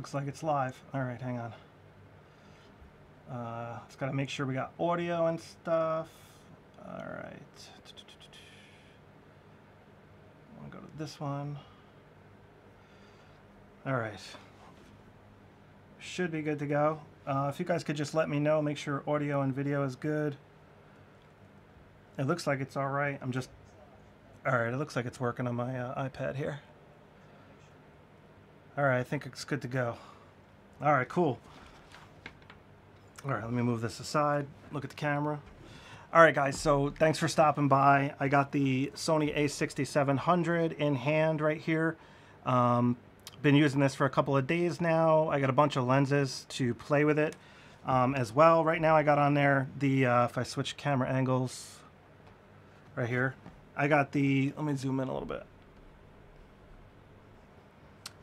looks like it's live. All right, hang on. Uh, it's got to make sure we got audio and stuff. All right. I want to go to this one. All right. Should be good to go. Uh, if you guys could just let me know, make sure audio and video is good. It looks like it's all right. I'm just, all right, it looks like it's working on my uh, iPad here. All right, I think it's good to go. All right, cool. All right, let me move this aside. Look at the camera. All right, guys, so thanks for stopping by. I got the Sony a6700 in hand right here. Um, been using this for a couple of days now. I got a bunch of lenses to play with it um, as well. Right now I got on there the, uh, if I switch camera angles right here, I got the, let me zoom in a little bit.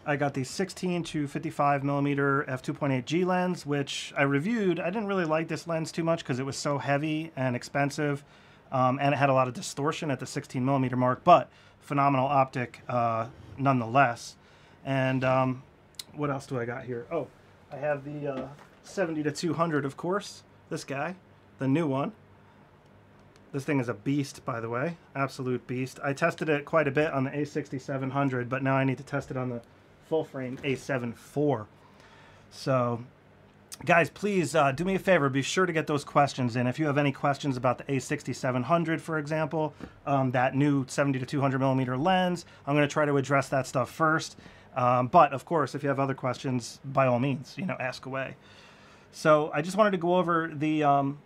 I got the 16 to 55 millimeter f2.8 G lens, which I reviewed. I didn't really like this lens too much because it was so heavy and expensive, um, and it had a lot of distortion at the 16 millimeter mark, but phenomenal optic uh, nonetheless. And um, what else do I got here? Oh, I have the uh, 70 to 200, of course. This guy, the new one. This thing is a beast, by the way. Absolute beast. I tested it quite a bit on the A6700, but now I need to test it on the full frame A7 IV. So, guys, please uh, do me a favor. Be sure to get those questions in. If you have any questions about the A6700, for example, um, that new 70 to 200 millimeter lens, I'm going to try to address that stuff first. Um, but of course, if you have other questions, by all means, you know, ask away. So I just wanted to go over the um,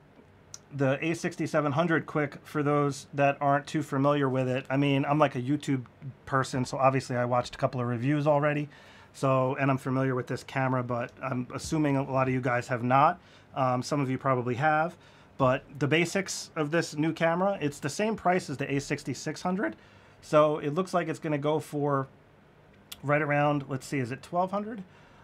the A6700 quick for those that aren't too familiar with it. I mean, I'm like a YouTube person, so obviously I watched a couple of reviews already. So, and I'm familiar with this camera, but I'm assuming a lot of you guys have not. Um, some of you probably have. But the basics of this new camera, it's the same price as the A6600. So it looks like it's going to go for right around, let's see, is it 1200?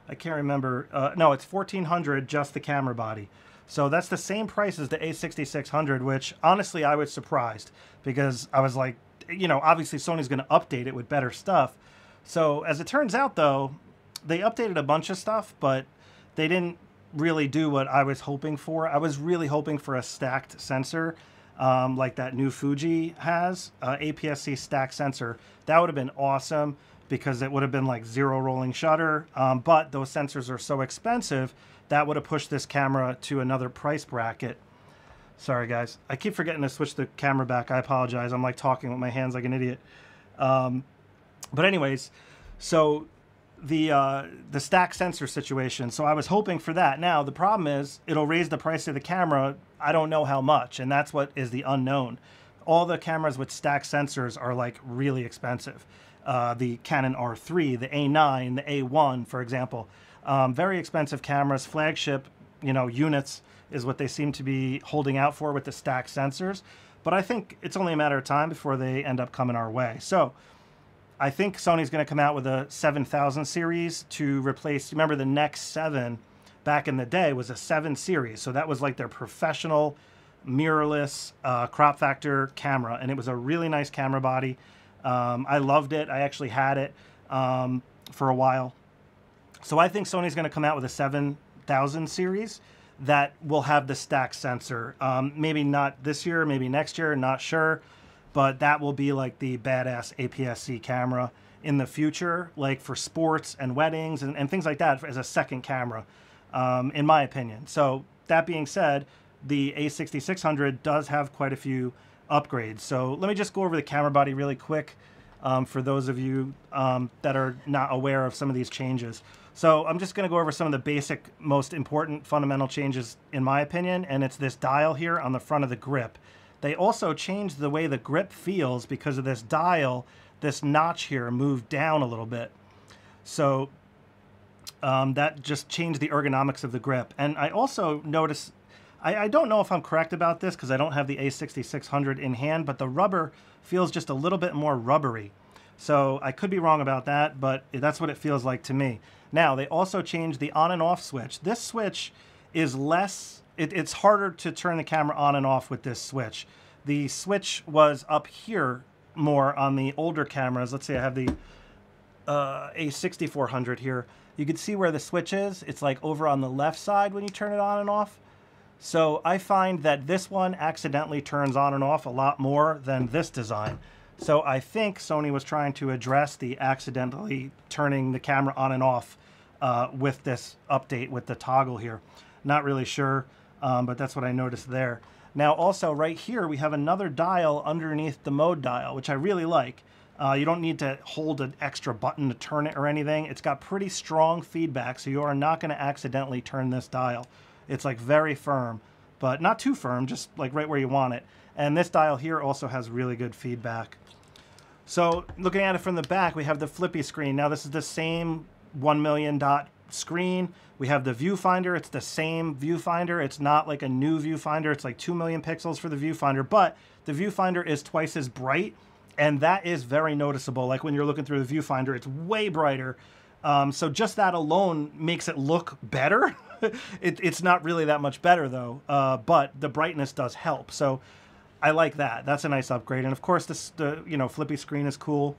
I can't remember. Uh, no, it's 1400 just the camera body. So that's the same price as the A6600, which honestly I was surprised because I was like, you know, obviously Sony's going to update it with better stuff. So as it turns out, though, they updated a bunch of stuff, but they didn't really do what I was hoping for. I was really hoping for a stacked sensor um, like that new Fuji has, uh, APS-C stack sensor. That would have been awesome because it would have been like zero rolling shutter. Um, but those sensors are so expensive that would have pushed this camera to another price bracket. Sorry guys, I keep forgetting to switch the camera back. I apologize. I'm like talking with my hands like an idiot. Um, but anyways, so the uh, the stack sensor situation. So I was hoping for that. Now the problem is it'll raise the price of the camera. I don't know how much, and that's what is the unknown. All the cameras with stack sensors are like really expensive. Uh, the Canon R3, the A9, the A1, for example, um, very expensive cameras, flagship, you know, units is what they seem to be holding out for with the stack sensors. But I think it's only a matter of time before they end up coming our way. So I think Sony's going to come out with a 7000 series to replace. Remember, the next 7 back in the day was a 7 series. So that was like their professional mirrorless uh, crop factor camera. And it was a really nice camera body. Um, I loved it. I actually had it um, for a while. So I think Sony's going to come out with a 7000 series that will have the stack sensor. Um, maybe not this year, maybe next year, not sure. But that will be like the badass APS-C camera in the future, like for sports and weddings and, and things like that as a second camera, um, in my opinion. So that being said, the A6600 does have quite a few upgrades. So let me just go over the camera body really quick um, for those of you um, that are not aware of some of these changes. So I'm just going to go over some of the basic, most important fundamental changes in my opinion, and it's this dial here on the front of the grip. They also changed the way the grip feels because of this dial, this notch here moved down a little bit. So um, that just changed the ergonomics of the grip. And I also noticed I, I don't know if I'm correct about this because I don't have the A6600 in hand, but the rubber feels just a little bit more rubbery. So I could be wrong about that, but that's what it feels like to me. Now, they also changed the on and off switch. This switch is less, it, it's harder to turn the camera on and off with this switch. The switch was up here more on the older cameras. Let's say I have the uh, A6400 here, you can see where the switch is. It's like over on the left side when you turn it on and off. So I find that this one accidentally turns on and off a lot more than this design. So I think Sony was trying to address the accidentally turning the camera on and off uh, with this update with the toggle here. Not really sure, um, but that's what I noticed there. Now also right here we have another dial underneath the mode dial, which I really like. Uh, you don't need to hold an extra button to turn it or anything. It's got pretty strong feedback, so you are not going to accidentally turn this dial. It's like very firm, but not too firm, just like right where you want it. And this dial here also has really good feedback. So looking at it from the back, we have the flippy screen. Now this is the same 1 million dot screen. We have the viewfinder. It's the same viewfinder. It's not like a new viewfinder. It's like 2 million pixels for the viewfinder, but the viewfinder is twice as bright, and that is very noticeable. Like when you're looking through the viewfinder, it's way brighter. Um, so just that alone makes it look better. it, it's not really that much better though, uh, but the brightness does help. So I like that. That's a nice upgrade. And of course, this the you know flippy screen is cool.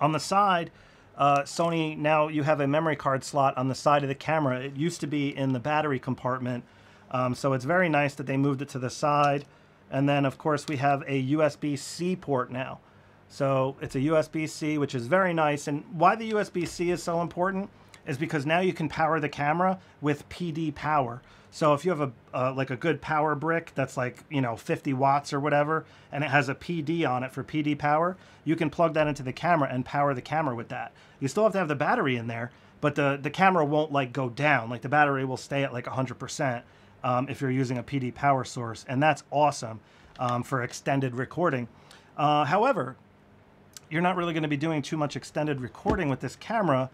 On the side, uh, Sony now you have a memory card slot on the side of the camera. It used to be in the battery compartment, um, so it's very nice that they moved it to the side. And then of course we have a USB-C port now. So it's a USB-C, which is very nice. And why the USB-C is so important is because now you can power the camera with PD power. So if you have a uh, like a good power brick that's like you know 50 watts or whatever, and it has a PD on it for PD power, you can plug that into the camera and power the camera with that. You still have to have the battery in there, but the the camera won't like go down. Like the battery will stay at like 100% um, if you're using a PD power source, and that's awesome um, for extended recording. Uh, however, you're not really going to be doing too much extended recording with this camera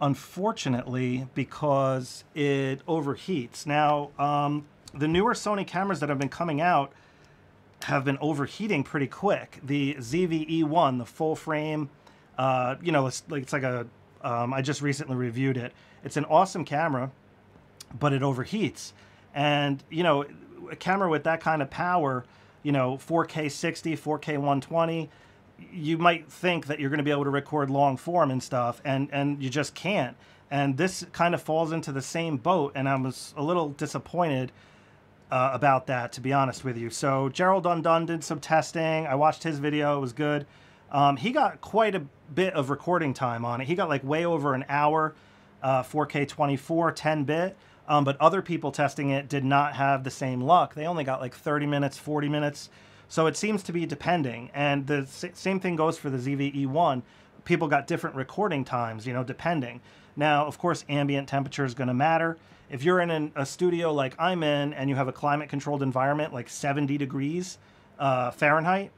unfortunately, because it overheats. Now, um, the newer Sony cameras that have been coming out have been overheating pretty quick. The ZV-E1, the full frame, uh, you know, it's like, it's like a. Um, I just recently reviewed it. It's an awesome camera, but it overheats. And, you know, a camera with that kind of power, you know, 4K 60, 4K 120, you might think that you're going to be able to record long form and stuff, and and you just can't. And this kind of falls into the same boat, and I was a little disappointed uh, about that, to be honest with you. So Gerald Undone did some testing. I watched his video; it was good. Um, he got quite a bit of recording time on it. He got like way over an hour, uh, 4K 24, 10 bit. Um, but other people testing it did not have the same luck. They only got like 30 minutes, 40 minutes. So it seems to be depending. And the same thing goes for the ZV-E1. People got different recording times, you know, depending. Now, of course, ambient temperature is going to matter. If you're in an, a studio like I'm in and you have a climate controlled environment like 70 degrees uh, Fahrenheit,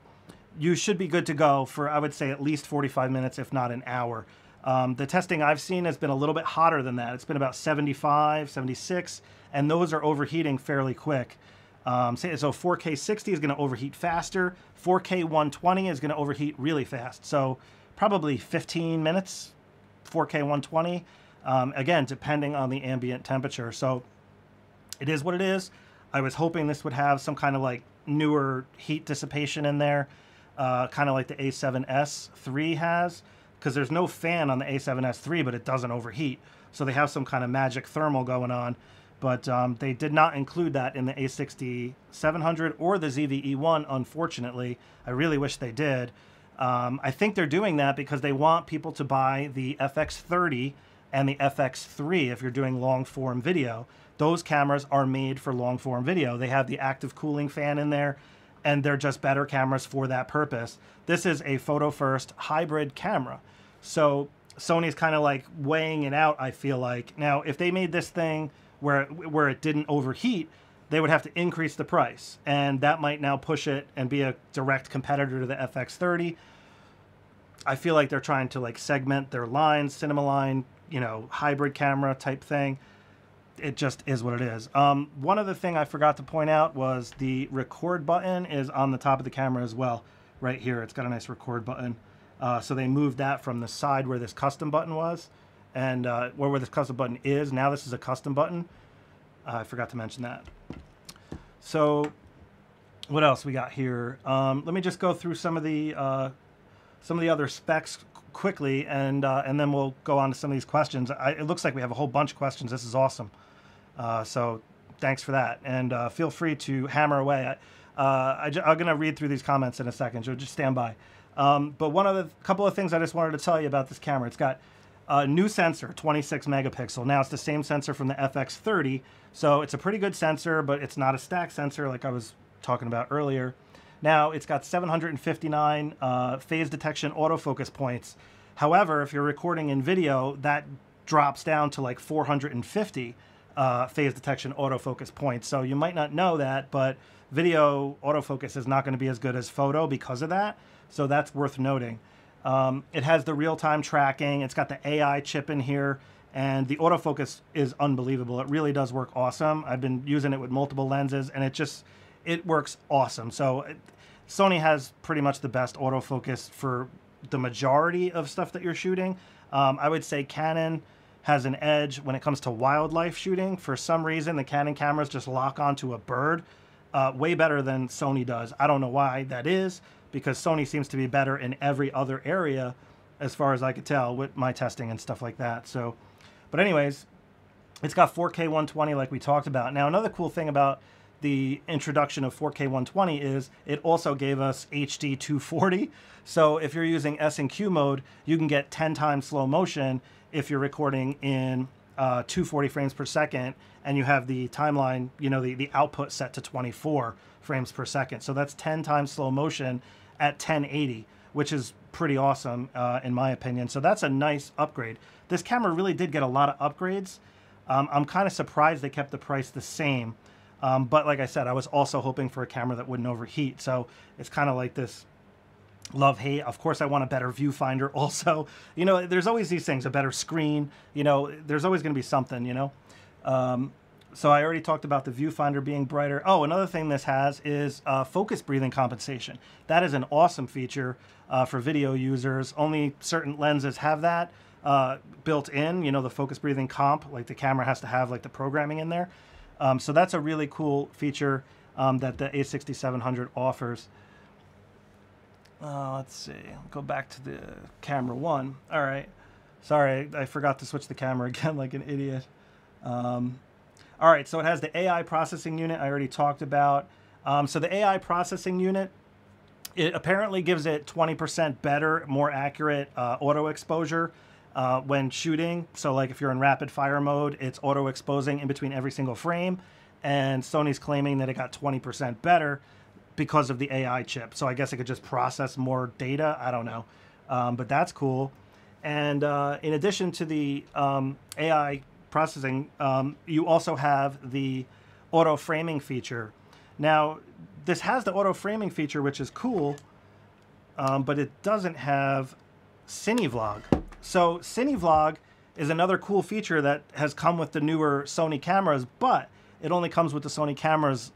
you should be good to go for, I would say, at least 45 minutes, if not an hour. Um, the testing I've seen has been a little bit hotter than that. It's been about 75, 76, and those are overheating fairly quick. Um, so 4K 60 is going to overheat faster. 4K 120 is going to overheat really fast. So probably 15 minutes, 4K 120. Um, again, depending on the ambient temperature. So it is what it is. I was hoping this would have some kind of like newer heat dissipation in there, uh, kind of like the A7S3 has, because there's no fan on the A7S3, but it doesn't overheat. So they have some kind of magic thermal going on but um, they did not include that in the A6700 or the ZV-E1, unfortunately. I really wish they did. Um, I think they're doing that because they want people to buy the FX30 and the FX3 if you're doing long form video. Those cameras are made for long form video. They have the active cooling fan in there and they're just better cameras for that purpose. This is a photo first hybrid camera. So Sony's kind of like weighing it out, I feel like. Now, if they made this thing where where it didn't overheat, they would have to increase the price, and that might now push it and be a direct competitor to the FX30. I feel like they're trying to like segment their lines, cinema line, you know, hybrid camera type thing. It just is what it is. Um, one other thing I forgot to point out was the record button is on the top of the camera as well, right here. It's got a nice record button. Uh, so they moved that from the side where this custom button was and uh, where, where this custom button is. Now this is a custom button. Uh, I forgot to mention that. So what else we got here? Um, let me just go through some of the uh, some of the other specs quickly, and uh, and then we'll go on to some of these questions. I, it looks like we have a whole bunch of questions. This is awesome. Uh, so thanks for that, and uh, feel free to hammer away. I, I, am going to read through these comments in a second, so just stand by. Um, but one of the couple of things I just wanted to tell you about this camera, it's got a new sensor, 26 megapixel. Now it's the same sensor from the FX30, so it's a pretty good sensor, but it's not a stack sensor like I was talking about earlier. Now it's got 759 uh, phase detection autofocus points. However, if you're recording in video, that drops down to like 450 uh, phase detection autofocus points. So you might not know that, but video autofocus is not going to be as good as photo because of that. So that's worth noting. Um, it has the real-time tracking. It's got the AI chip in here, and the autofocus is unbelievable. It really does work awesome. I've been using it with multiple lenses, and it just it works awesome. So it, Sony has pretty much the best autofocus for the majority of stuff that you're shooting. Um, I would say Canon has an edge when it comes to wildlife shooting. For some reason, the Canon cameras just lock onto a bird uh, way better than Sony does. I don't know why that is, because Sony seems to be better in every other area, as far as I could tell, with my testing and stuff like that. So, but anyways, it's got 4K 120 like we talked about. Now, another cool thing about the introduction of 4K 120 is it also gave us HD 240. So if you're using S and Q mode, you can get 10 times slow motion if you're recording in uh, 240 frames per second and you have the timeline, you know, the, the output set to 24 frames per second. So that's 10 times slow motion at 1080, which is pretty awesome uh, in my opinion. So that's a nice upgrade. This camera really did get a lot of upgrades. Um, I'm kind of surprised they kept the price the same. Um, but like I said, I was also hoping for a camera that wouldn't overheat. So it's kind of like this love hate of course i want a better viewfinder also you know there's always these things a better screen you know there's always going to be something you know um, so i already talked about the viewfinder being brighter oh another thing this has is uh, focus breathing compensation that is an awesome feature uh, for video users only certain lenses have that uh, built in you know the focus breathing comp like the camera has to have like the programming in there um, so that's a really cool feature um, that the a6700 offers uh, let's see. Go back to the camera one. All right. Sorry, I forgot to switch the camera again like an idiot. Um, all right, so it has the AI processing unit I already talked about. Um, so the AI processing unit, it apparently gives it 20% better, more accurate uh, auto exposure uh, when shooting. So like if you're in rapid fire mode, it's auto exposing in between every single frame. And Sony's claiming that it got 20% better because of the AI chip. So I guess it could just process more data. I don't know. Um, but that's cool. And uh, in addition to the um, AI processing, um, you also have the auto framing feature. Now, this has the auto framing feature, which is cool, um, but it doesn't have CineVlog. So CineVlog is another cool feature that has come with the newer Sony cameras, but it only comes with the Sony cameras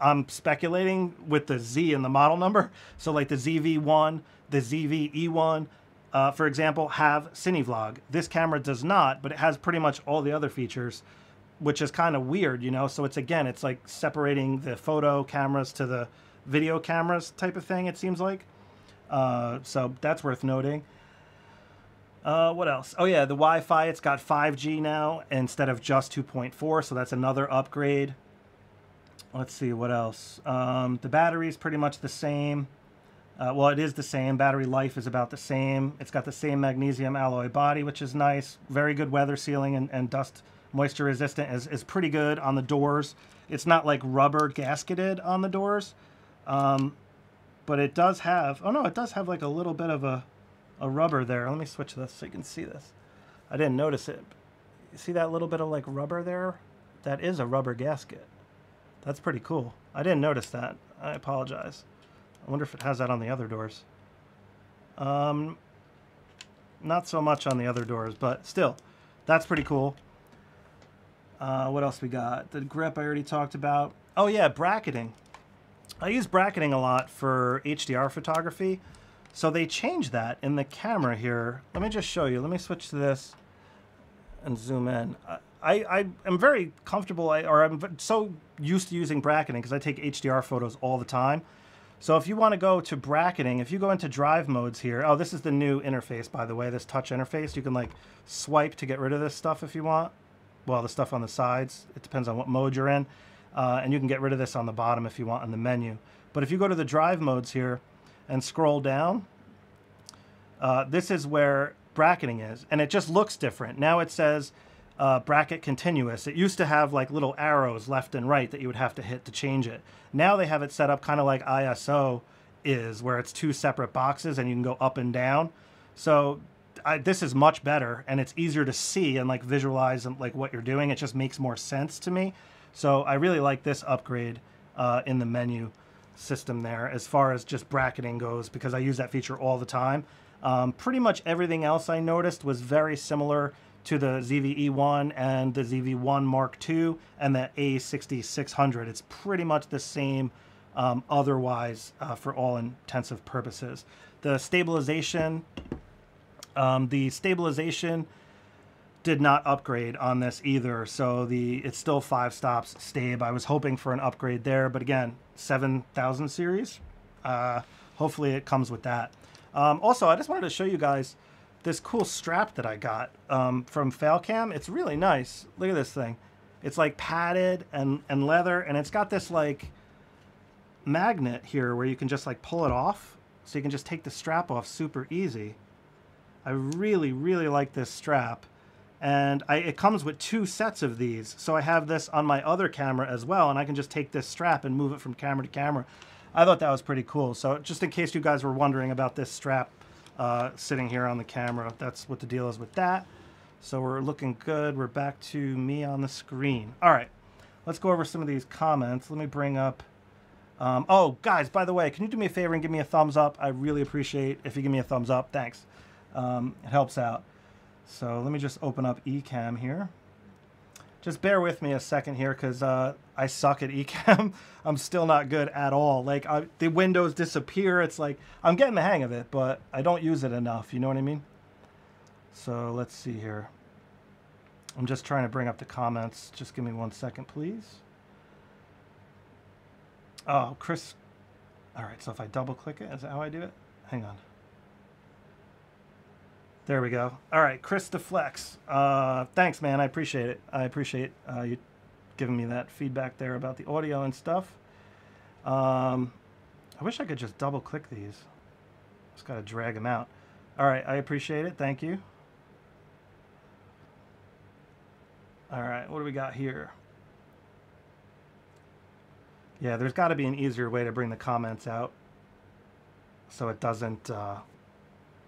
I'm speculating with the Z in the model number. So like the ZV1, the ZV-E1, uh, for example, have CineVlog. This camera does not, but it has pretty much all the other features, which is kind of weird, you know? So it's, again, it's like separating the photo cameras to the video cameras type of thing, it seems like. Uh, so that's worth noting. Uh, what else? Oh yeah, the Wi-Fi, it's got 5G now instead of just 2.4, so that's another upgrade let's see what else. Um, the battery is pretty much the same. Uh, well, it is the same. Battery life is about the same. It's got the same magnesium alloy body, which is nice. Very good weather sealing and, and dust moisture resistant is, is pretty good on the doors. It's not like rubber gasketed on the doors. Um, but it does have, oh no, it does have like a little bit of a, a rubber there. Let me switch this so you can see this. I didn't notice it. You see that little bit of like rubber there? That is a rubber gasket. That's pretty cool. I didn't notice that. I apologize. I wonder if it has that on the other doors. Um, not so much on the other doors, but still, that's pretty cool. Uh, what else we got? The grip I already talked about. Oh yeah, bracketing. I use bracketing a lot for HDR photography. So they changed that in the camera here. Let me just show you. Let me switch to this and zoom in. I, I am very comfortable, I, or I'm so used to using bracketing because I take HDR photos all the time. So if you want to go to bracketing, if you go into drive modes here, oh, this is the new interface, by the way, this touch interface. You can like swipe to get rid of this stuff if you want. Well, the stuff on the sides, it depends on what mode you're in. Uh, and you can get rid of this on the bottom if you want in the menu. But if you go to the drive modes here and scroll down, uh, this is where bracketing is. And it just looks different. Now it says uh, bracket continuous. It used to have like little arrows left and right that you would have to hit to change it. Now they have it set up kind of like ISO is, where it's two separate boxes and you can go up and down. So I, this is much better and it's easier to see and like visualize and like what you're doing. It just makes more sense to me. So I really like this upgrade uh, in the menu system there as far as just bracketing goes because I use that feature all the time. Um, pretty much everything else I noticed was very similar to the ZVE1 and the ZV1 Mark II and the A6600. It's pretty much the same um, otherwise uh, for all intensive purposes. The stabilization, um, the stabilization did not upgrade on this either, so the it's still five stops stabe. I was hoping for an upgrade there, but again, 7000 series. Uh, hopefully it comes with that. Um, also, I just wanted to show you guys this cool strap that I got um, from Falcam. It's really nice. Look at this thing. It's like padded and, and leather, and it's got this like magnet here where you can just like pull it off. So you can just take the strap off super easy. I really, really like this strap. And I, it comes with two sets of these. So I have this on my other camera as well, and I can just take this strap and move it from camera to camera. I thought that was pretty cool. So just in case you guys were wondering about this strap, uh, sitting here on the camera. That's what the deal is with that. So we're looking good. We're back to me on the screen. All right, let's go over some of these comments. Let me bring up. Um, oh, guys, by the way, can you do me a favor and give me a thumbs up? I really appreciate if you give me a thumbs up. Thanks. Um, it helps out. So let me just open up Ecamm here just bear with me a second here because uh, I suck at Ecamm. I'm still not good at all. Like I, the windows disappear. It's like I'm getting the hang of it, but I don't use it enough. You know what I mean? So let's see here. I'm just trying to bring up the comments. Just give me one second, please. Oh, Chris. All right, so if I double click it, is that how I do it? Hang on. There we go. All right, Chris Deflex. Uh, thanks, man. I appreciate it. I appreciate uh, you giving me that feedback there about the audio and stuff. Um, I wish I could just double click these. Just got to drag them out. All right, I appreciate it. Thank you. All right, what do we got here? Yeah, there's got to be an easier way to bring the comments out so it doesn't uh,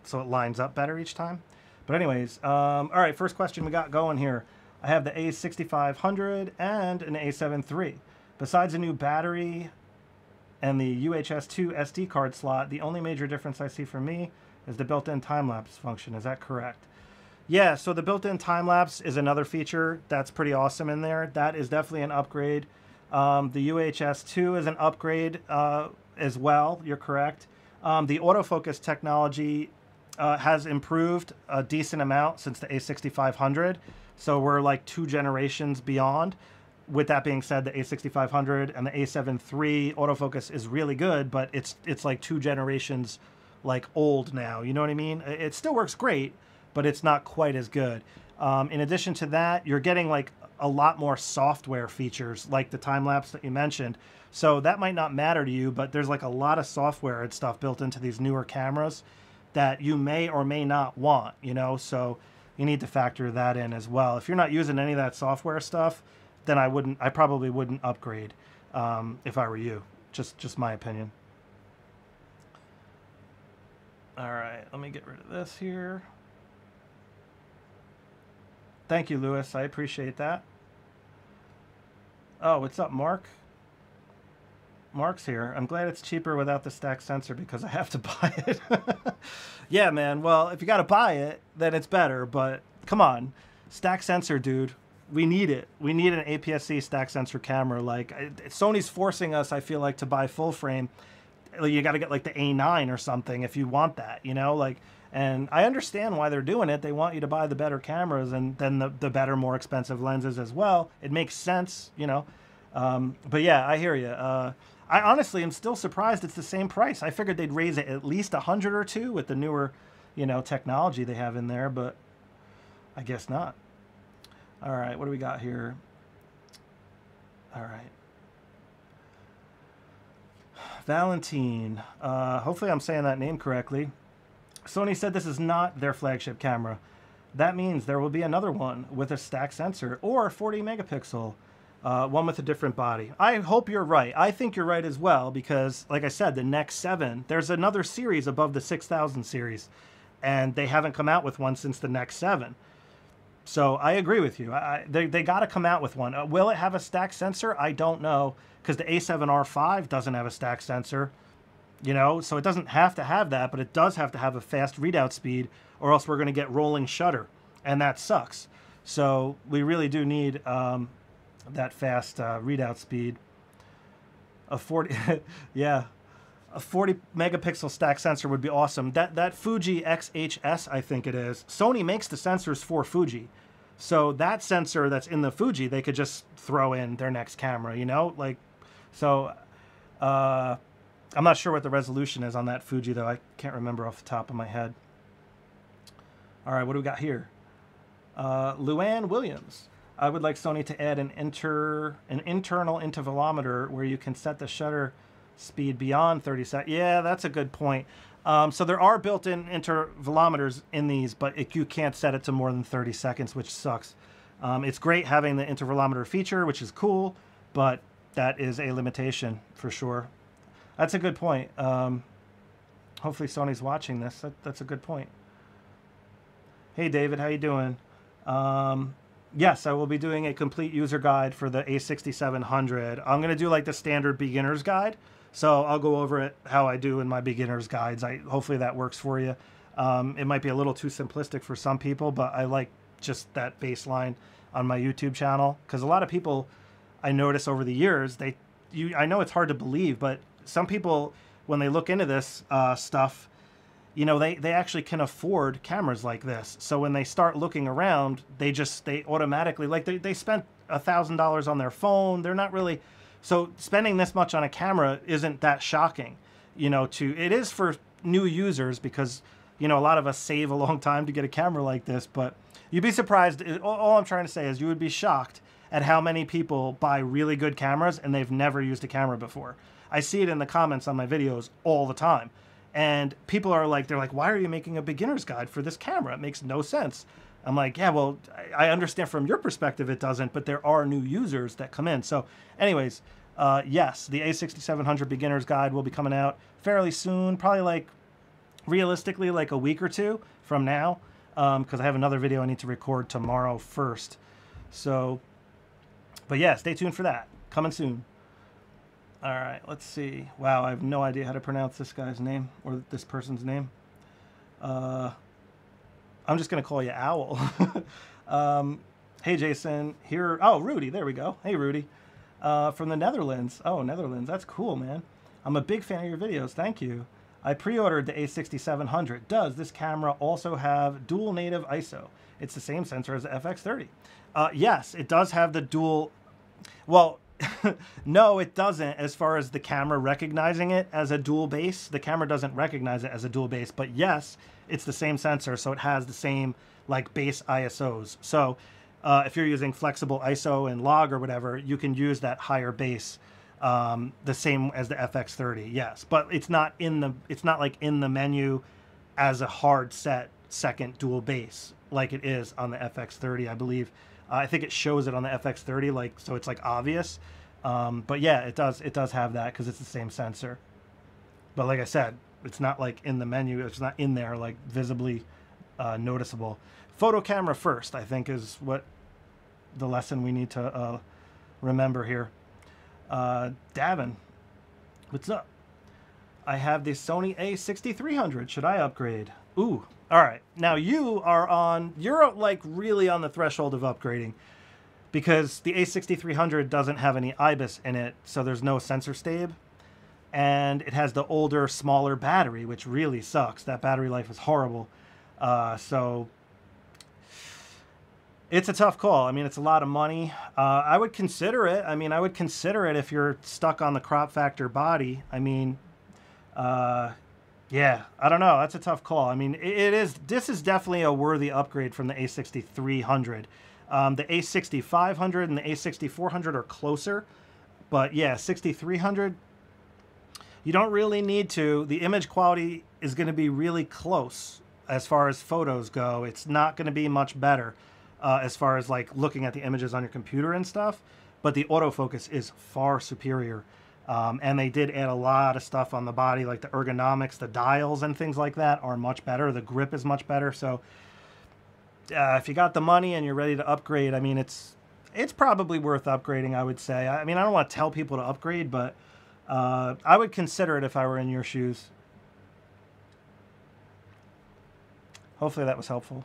so it lines up better each time. But anyways, um, all right, first question we got going here. I have the A6500 and an A7 III. Besides a new battery and the UHS-2 SD card slot, the only major difference I see for me is the built-in time-lapse function. Is that correct? Yeah, so the built-in time-lapse is another feature that's pretty awesome in there. That is definitely an upgrade. Um, the UHS-2 is an upgrade uh, as well. You're correct. Um, the autofocus technology uh, has improved a decent amount since the A6500. So we're like two generations beyond. With that being said, the A6500 and the A7 III autofocus is really good, but it's it's like two generations like old now. You know what I mean? It still works great, but it's not quite as good. Um, in addition to that, you're getting like a lot more software features like the time lapse that you mentioned. So that might not matter to you, but there's like a lot of software and stuff built into these newer cameras that you may or may not want, you know, so you need to factor that in as well. If you're not using any of that software stuff, then I wouldn't, I probably wouldn't upgrade um, if I were you. Just, just my opinion. All right, let me get rid of this here. Thank you, Lewis. I appreciate that. Oh, what's up, Mark? Mark's here. I'm glad it's cheaper without the stack sensor because I have to buy it. yeah, man. Well, if you got to buy it, then it's better. But come on, stack sensor, dude. We need it. We need an APS-C stack sensor camera. Like Sony's forcing us, I feel like, to buy full frame. You got to get like the A9 or something if you want that. You know, like. And I understand why they're doing it. They want you to buy the better cameras and then the, the better, more expensive lenses as well. It makes sense, you know. Um, but yeah, I hear you. Uh, I honestly am still surprised it's the same price. I figured they'd raise it at least a hundred or two with the newer, you know, technology they have in there, but I guess not. All right, what do we got here? All right. Valentine. Uh, hopefully, I'm saying that name correctly. Sony said this is not their flagship camera. That means there will be another one with a stack sensor or 40 megapixel, uh, one with a different body. I hope you're right. I think you're right as well because, like I said, the NEX-7, there's another series above the 6000 series, and they haven't come out with one since the NEX-7. So I agree with you. I, they they got to come out with one. Uh, will it have a stack sensor? I don't know because the A7R5 doesn't have a stack sensor. You know, so it doesn't have to have that, but it does have to have a fast readout speed, or else we're going to get rolling shutter, and that sucks. So we really do need um, that fast uh, readout speed. A 40, yeah, a 40 megapixel stack sensor would be awesome. That that Fuji XHS, I think it is. Sony makes the sensors for Fuji. So that sensor that's in the Fuji, they could just throw in their next camera, you know? Like so uh, I'm not sure what the resolution is on that Fuji though. I can't remember off the top of my head. All right, what do we got here? Uh, Luann Williams. I would like Sony to add an inter an internal intervalometer where you can set the shutter speed beyond 30 seconds. Yeah, that's a good point. Um, so there are built-in intervalometers in these, but it, you can't set it to more than 30 seconds, which sucks. Um, it's great having the intervalometer feature, which is cool, but that is a limitation for sure. That's a good point. Um, hopefully Sony's watching this. That, that's a good point. Hey David, how you doing? Um, yes, I will be doing a complete user guide for the A6700. I'm going to do like the standard beginner's guide. So I'll go over it how I do in my beginner's guides. I hopefully that works for you. Um, it might be a little too simplistic for some people, but I like just that baseline on my YouTube channel because a lot of people I notice over the years they you I know it's hard to believe, but some people when they look into this uh, stuff, you know they they actually can afford cameras like this. So when they start looking around, they just they automatically like they they spent a thousand dollars on their phone. They're not really so spending this much on a camera isn't that shocking, you know, to it is for new users because, you know, a lot of us save a long time to get a camera like this, but you'd be surprised. All I'm trying to say is you would be shocked at how many people buy really good cameras and they've never used a camera before. I see it in the comments on my videos all the time. And people are like, they're like, why are you making a beginner's guide for this camera? It makes no sense. I'm like, yeah, well, I understand from your perspective it doesn't, but there are new users that come in. So, anyways, uh, yes, the A6700 Beginner's Guide will be coming out fairly soon, probably like realistically like a week or two from now, because um, I have another video I need to record tomorrow first. So, but yeah, stay tuned for that. Coming soon. All right, let's see. Wow, I have no idea how to pronounce this guy's name or this person's name. Uh, I'm just going to call you Owl. um, hey, Jason. Here. Oh, Rudy. There we go. Hey, Rudy. Uh, from the Netherlands. Oh, Netherlands. That's cool, man. I'm a big fan of your videos. Thank you. I pre-ordered the A6700. Does this camera also have dual native ISO? It's the same sensor as the FX30. Uh, yes, it does have the dual. Well, no, it doesn't. As far as the camera recognizing it as a dual base, the camera doesn't recognize it as a dual base. But yes, it's the same sensor, so it has the same like base ISOs. So uh, if you're using flexible ISO and log or whatever, you can use that higher base, um, the same as the FX30. Yes, but it's not in the it's not like in the menu as a hard set second dual base like it is on the FX30. I believe. Uh, I think it shows it on the FX30, like so it's like obvious. Um, but yeah, it does it does have that because it's the same sensor. But like I said, it's not like in the menu. It's not in there like visibly uh, noticeable. Photo camera first, I think, is what the lesson we need to uh, remember here. Uh, Davin, what's up? I have the Sony A6300. Should I upgrade? Ooh, all right. Now you are on, you're like really on the threshold of upgrading because the A6300 doesn't have any IBIS in it, so there's no sensor stave and it has the older, smaller battery, which really sucks. That battery life is horrible. Uh, so It's a tough call. I mean, it's a lot of money. Uh, I would consider it. I mean, I would consider it if you're stuck on the crop factor body. I mean, uh, yeah, I don't know. That's a tough call. I mean, it, is. This is definitely a worthy upgrade from the A6300. Um, the A6500 and the A6400 are closer, but yeah, 6300. You don't really need to. The image quality is going to be really close as far as photos go. It's not going to be much better uh, as far as like looking at the images on your computer and stuff. But the autofocus is far superior. Um, and they did add a lot of stuff on the body, like the ergonomics, the dials, and things like that are much better. The grip is much better. So uh, if you got the money and you're ready to upgrade, I mean, it's it's probably worth upgrading. I would say. I mean, I don't want to tell people to upgrade, but uh, I would consider it if I were in your shoes. Hopefully that was helpful.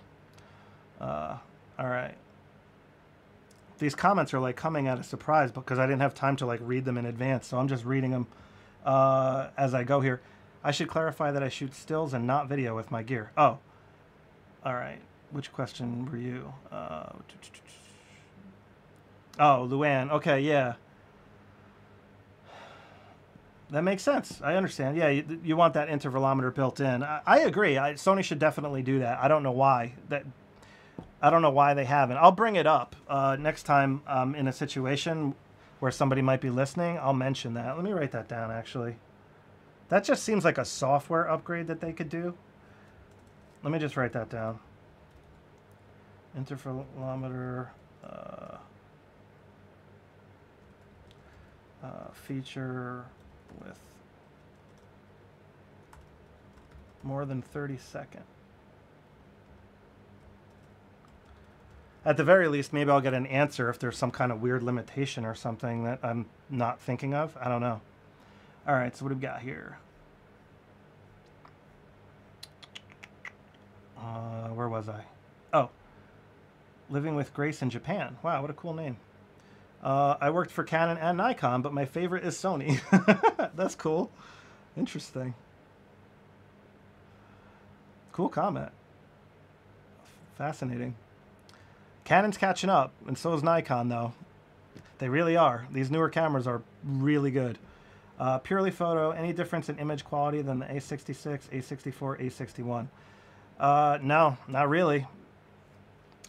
Uh, all right. These comments are like coming at a surprise because I didn't have time to like read them in advance, so I'm just reading them uh, as I go here. I should clarify that I shoot stills and not video with my gear. Oh, all right. Which question were you? Uh, oh, Luann. Okay, yeah. That makes sense. I understand. Yeah, you, you want that intervalometer built in. I, I agree. I, Sony should definitely do that. I don't know why. That I don't know why they haven't. I'll bring it up uh, next time I'm in a situation where somebody might be listening. I'll mention that. Let me write that down. Actually, that just seems like a software upgrade that they could do. Let me just write that down. Intervalometer Uh, uh, feature with more than 30 second. At the very least, maybe I'll get an answer if there's some kind of weird limitation or something that I'm not thinking of. I don't know. All right, so what do we got here? Uh, where was I? Oh, living with Grace in Japan. Wow, what a cool name. Uh, I worked for Canon and Nikon, but my favorite is Sony. That's cool. Interesting. Cool comment. Fascinating. Canon's catching up, and so is Nikon, though. They really are. These newer cameras are really good. Uh, purely photo, any difference in image quality than the A66, A64, A61? Uh, no, not really.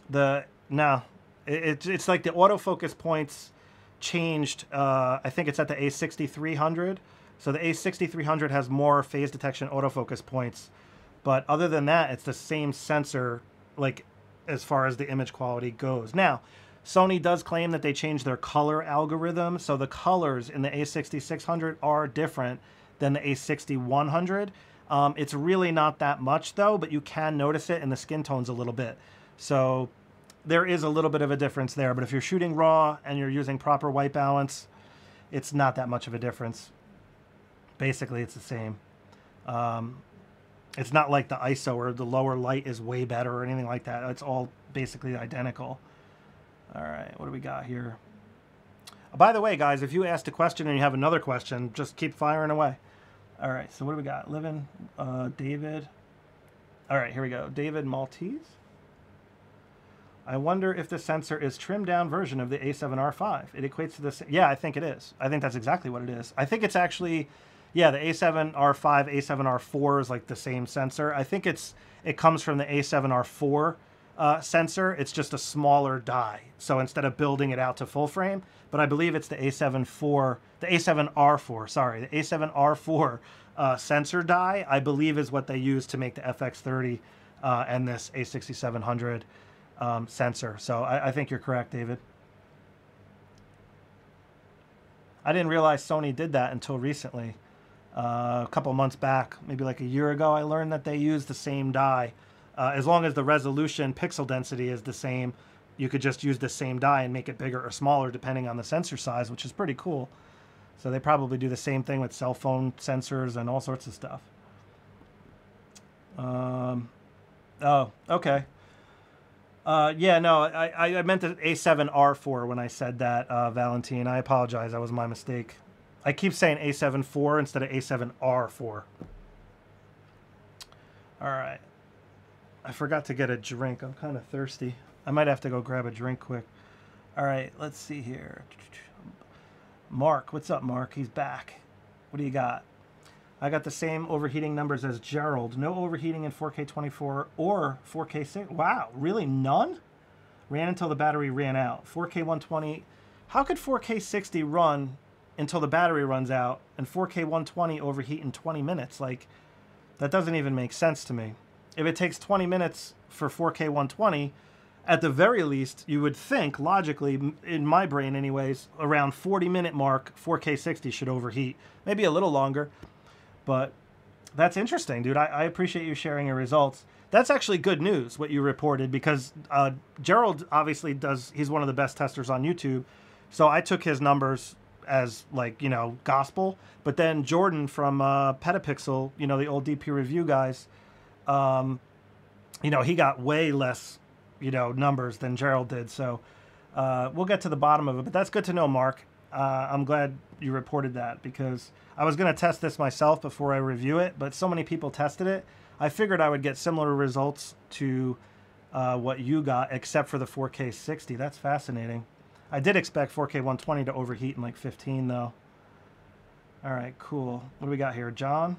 The no, it, it's like the autofocus points changed. Uh, I think it's at the A6300. So the A6300 has more phase detection autofocus points. But other than that, it's the same sensor, like as far as the image quality goes. Now, Sony does claim that they changed their color algorithm. So the colors in the A6600 are different than the A6100. Um, it's really not that much though, but you can notice it in the skin tones a little bit. So there is a little bit of a difference there, but if you're shooting raw and you're using proper white balance, it's not that much of a difference. Basically, it's the same. Um, it's not like the ISO or the lower light is way better or anything like that. It's all basically identical. All right, what do we got here? by the way, guys, if you asked a question and you have another question, just keep firing away. All right, so what do we got? Living, uh, David. All right, here we go. David Maltese. I wonder if the sensor is trimmed down version of the A7R5. It equates to this. Yeah, I think it is. I think that's exactly what it is. I think it's actually, yeah, the A7R5, A7R4 is like the same sensor. I think it's it comes from the A7R4 uh, sensor. It's just a smaller die. So instead of building it out to full frame, but I believe it's the A seven four, the A7R4, sorry, the A7R4 uh, sensor die, I believe is what they use to make the FX30 uh, and this A6700 um, sensor. So I, I, think you're correct, David. I didn't realize Sony did that until recently. Uh, a couple months back, maybe like a year ago, I learned that they use the same die. Uh, as long as the resolution pixel density is the same, you could just use the same die and make it bigger or smaller depending on the sensor size, which is pretty cool. So they probably do the same thing with cell phone sensors and all sorts of stuff. Um, oh, okay. Uh, yeah, no, I, I meant the A7R4 when I said that, uh, Valentine. I apologize. That was my mistake. I keep saying A74 instead of A7R4. All right. I forgot to get a drink. I'm kind of thirsty. I might have to go grab a drink quick. All right, let's see here. Mark, what's up, Mark? He's back. What do you got? I got the same overheating numbers as Gerald. No overheating in 4K 24 or 4K 6. Wow, really none? Ran until the battery ran out. 4K 120. How could 4K 60 run until the battery runs out and 4K 120 overheat in 20 minutes? Like, that doesn't even make sense to me. If it takes 20 minutes for 4K 120, at the very least, you would think, logically, in my brain anyways, around 40 minute mark, 4K 60 should overheat. Maybe a little longer, but that's interesting, dude. I, I appreciate you sharing your results. That's actually good news, what you reported, because uh, Gerald obviously does, he's one of the best testers on YouTube. So I took his numbers as like, you know, gospel. But then Jordan from uh, Petapixel, you know, the old DP review guys, um, you know, he got way less you know numbers than Gerald did. So uh, we'll get to the bottom of it. But that's good to know, Mark. Uh, I'm glad you reported that because I was going to test this myself before I review it, but so many people tested it. I figured I would get similar results to uh, what you got, except for the 4K 60. That's fascinating. I did expect 4K 120 to overheat in like 15, though. All right, cool. What do we got here? John?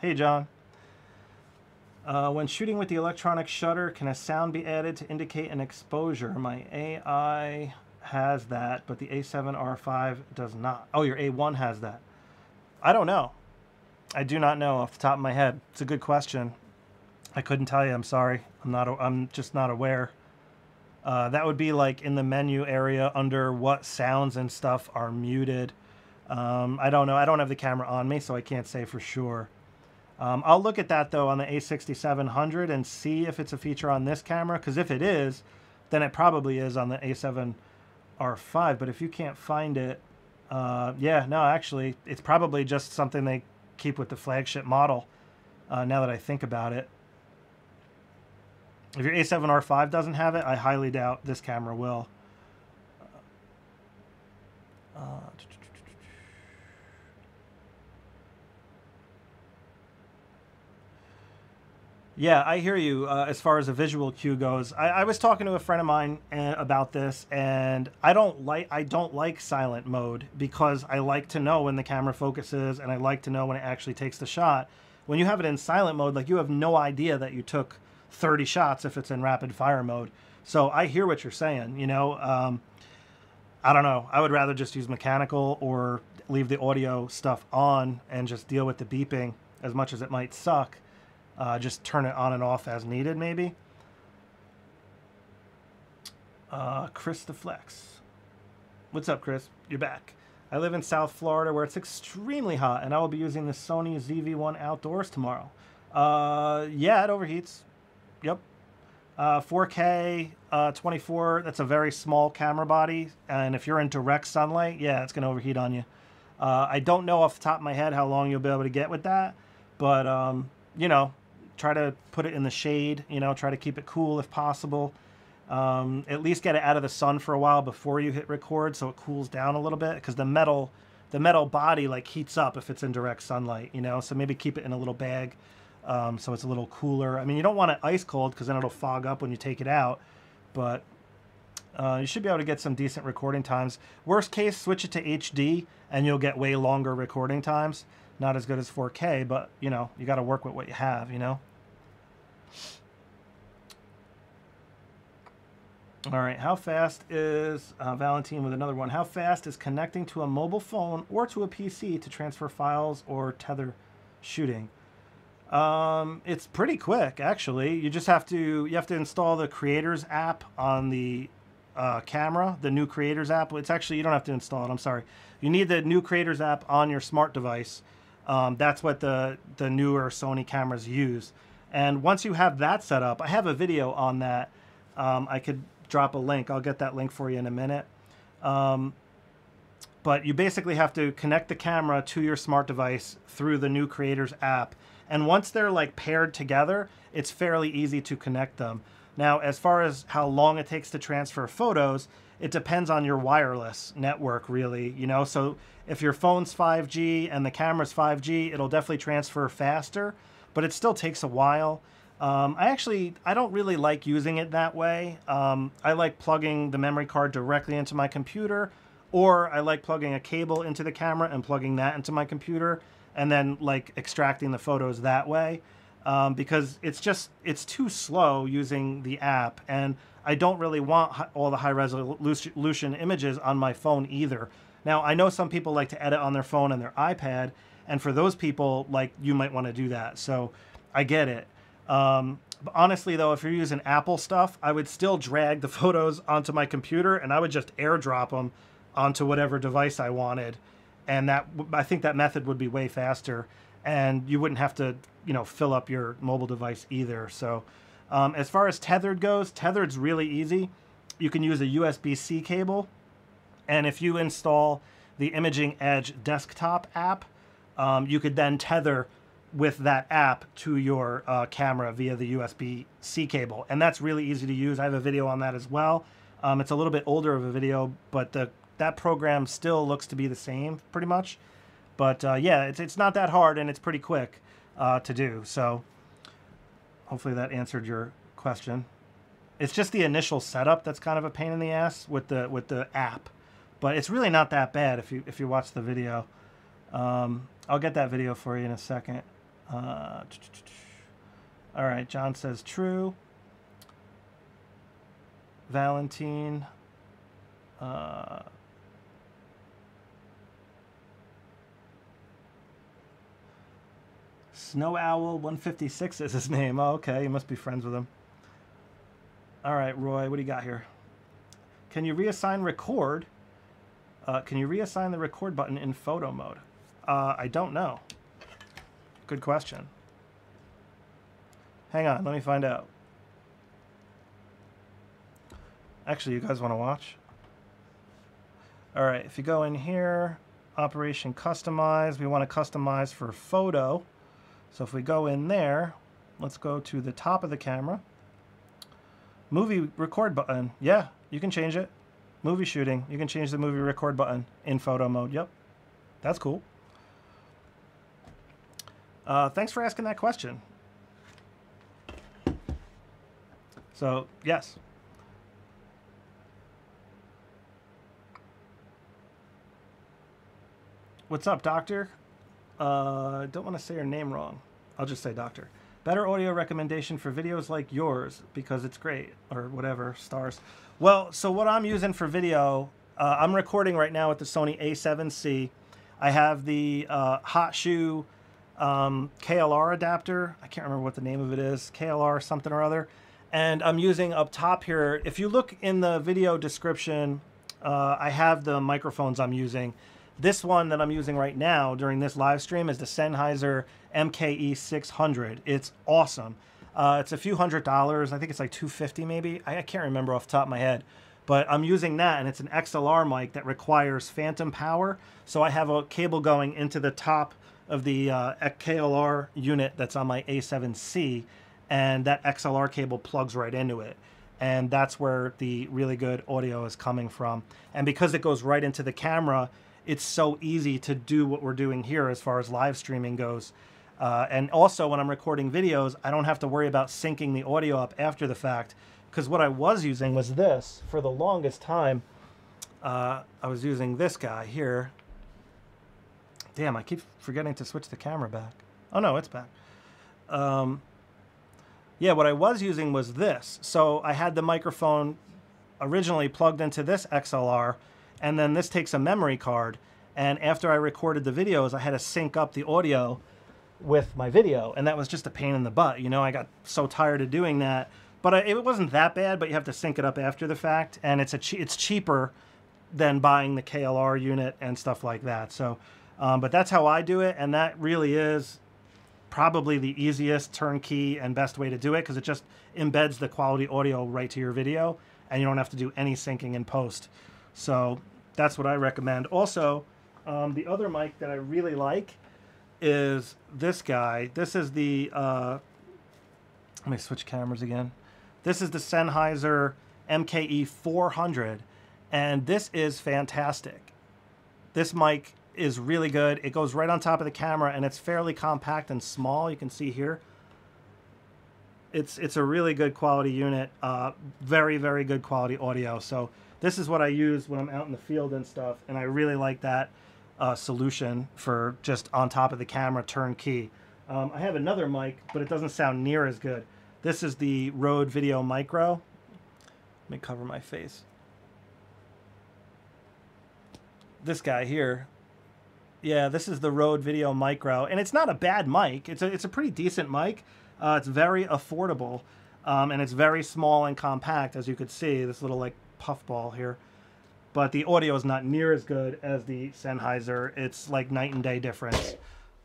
Hey, John. Uh, when shooting with the electronic shutter, can a sound be added to indicate an exposure? My A1 has that, but the A7R5 does not. Oh, your A1 has that. I don't know. I do not know off the top of my head. It's a good question. I couldn't tell you. I'm sorry. I'm not. I'm just not aware. Uh, that would be like in the menu area under what sounds and stuff are muted. Um, I don't know. I don't have the camera on me, so I can't say for sure. Um, I'll look at that though on the A6700 and see if it's a feature on this camera. Because if it is, then it probably is on the A7R5. But if you can't find it, uh, yeah, no, actually, it's probably just something they keep with the flagship model. Uh, now that I think about it, if your A7R5 doesn't have it, I highly doubt this camera will. Uh, Yeah, I hear you. Uh, as far as a visual cue goes, I, I was talking to a friend of mine uh, about this, and I don't like I don't like silent mode because I like to know when the camera focuses, and I like to know when it actually takes the shot. When you have it in silent mode, like you have no idea that you took 30 shots if it's in rapid fire mode. So I hear what you're saying. You know, um, I don't know. I would rather just use mechanical or leave the audio stuff on and just deal with the beeping as much as it might suck uh, just turn it on and off as needed, maybe. Uh, Chris the Flex. What's up, Chris? You're back. I live in South Florida where it's extremely hot, and I will be using the Sony ZV-1 outdoors tomorrow. Uh, yeah, it overheats. Yep. Uh, 4K, uh, 24, that's a very small camera body, and if you're in direct sunlight, yeah, it's going to overheat on you. Uh, I don't know off the top of my head how long you'll be able to get with that, but, um, you know, try to put it in the shade, you know, try to keep it cool if possible. Um, at least get it out of the sun for a while before you hit record so it cools down a little bit because the metal the metal body like heats up if it's in direct sunlight, you know, so maybe keep it in a little bag um, so it's a little cooler. I mean, you don't want it ice cold because then it'll fog up when you take it out, but uh, you should be able to get some decent recording times. Worst case, switch it to HD and you'll get way longer recording times. Not as good as 4K, but you know, you got to work with what you have, you know. All right, how fast is uh, Valentine with another one? How fast is connecting to a mobile phone or to a PC to transfer files or tether shooting? Um, it's pretty quick, actually. You just have to you have to install the Creators app on the uh, camera, the new Creators app. It's actually you don't have to install it. I'm sorry. You need the new Creators app on your smart device. Um, that's what the the newer Sony cameras use. And once you have that set up, I have a video on that. Um, I could drop a link. I'll get that link for you in a minute. Um, but you basically have to connect the camera to your smart device through the new Creators app. And once they're like paired together, it's fairly easy to connect them. Now, as far as how long it takes to transfer photos, it depends on your wireless network, really. You know, so if your phone's 5G and the camera's 5G, it'll definitely transfer faster, but it still takes a while. Um, I actually I don't really like using it that way. Um, I like plugging the memory card directly into my computer, or I like plugging a cable into the camera and plugging that into my computer, and then like extracting the photos that way, um, because it's just it's too slow using the app, and I don't really want all the high resolution images on my phone either. Now I know some people like to edit on their phone and their iPad, and for those people, like you might want to do that. So I get it. Um, honestly, though, if you're using Apple stuff, I would still drag the photos onto my computer and I would just airdrop them onto whatever device I wanted. And that I think that method would be way faster, and you wouldn't have to, you know, fill up your mobile device either. So, um, as far as tethered goes, tethered's really easy. You can use a USB-C cable, and if you install the Imaging Edge desktop app, um, you could then tether with that app to your uh, camera via the USB C cable. And that's really easy to use. I have a video on that as well. Um, it's a little bit older of a video, but the, that program still looks to be the same pretty much. But uh, yeah, it's, it's not that hard and it's pretty quick uh, to do. So hopefully that answered your question. It's just the initial setup that's kind of a pain in the ass with the with the app, but it's really not that bad if you if you watch the video. Um, I'll get that video for you in a second. Uh, all right, John says true. Valentine. Uh, Snow Owl 156 is his name. Oh, okay, you must be friends with him. All right, Roy, what do you got here? Can you reassign record? Uh, can you reassign the record button in photo mode? Uh, I don't know. Good question. Hang on, let me find out. Actually, you guys want to watch? All right, if you go in here, Operation Customize, we want to customize for photo. So if we go in there, let's go to the top of the camera. Movie record button. Yeah, you can change it. Movie shooting. You can change the movie record button in photo mode. Yep. That's cool. Uh, thanks for asking that question. So, yes. What's up, doctor? Uh, don't want to say your name wrong. I'll just say doctor. Better audio recommendation for videos like yours because it's great, or whatever, stars. Well, so what I'm using for video, uh, I'm recording right now with the Sony a7C. I have the uh, Hot Shoe um, KLR adapter. I can't remember what the name of it is. KLR something or other. And I'm using up top here. If you look in the video description, uh, I have the microphones I'm using. This one that I'm using right now during this live stream is the Sennheiser MKE 600. It's awesome. Uh, it's a few hundred dollars. I think it's like 250 maybe. I, I can't remember off the top of my head. But I'm using that, and it's an XLR mic that requires phantom power. So I have a cable going into the top of the uh, KLR unit that's on my A7C, and that XLR cable plugs right into it. And that's where the really good audio is coming from. And because it goes right into the camera, it's so easy to do what we're doing here as far as live streaming goes. Uh, and also, when I'm recording videos, I don't have to worry about syncing the audio up after the fact. Because what I was using was this for the longest time. Uh, I was using this guy here. Damn, I keep forgetting to switch the camera back. Oh no, it's back. Um, yeah, what I was using was this. So I had the microphone originally plugged into this XLR, and then this takes a memory card. And after I recorded the videos, I had to sync up the audio with my video, and that was just a pain in the butt. You know, I got so tired of doing that. But I, it wasn't that bad. But you have to sync it up after the fact, and it's a it's cheaper than buying the KLR unit and stuff like that. So um, but that's how I do it, and that really is probably the easiest turnkey and best way to do it because it just embeds the quality audio right to your video, and you don't have to do any syncing in post. So that's what I recommend. Also, um, the other mic that I really like is this guy. This is the, uh, let me switch cameras again. This is the Sennheiser MKE 400, and this is fantastic. This mic is really good. It goes right on top of the camera and it's fairly compact and small. You can see here. it's it's a really good quality unit. Uh, very very good quality audio. So this is what I use when I'm out in the field and stuff, and I really like that uh, solution for just on top of the camera turnkey. Um, I have another mic, but it doesn't sound near as good. This is the Rode Video Micro. Let me cover my face. This guy here. Yeah, this is the Rode Video Micro, and it's not a bad mic. It's a it's a pretty decent mic. Uh, it's very affordable, um, and it's very small and compact, as you could see. This little like puffball here, but the audio is not near as good as the Sennheiser. It's like night and day difference.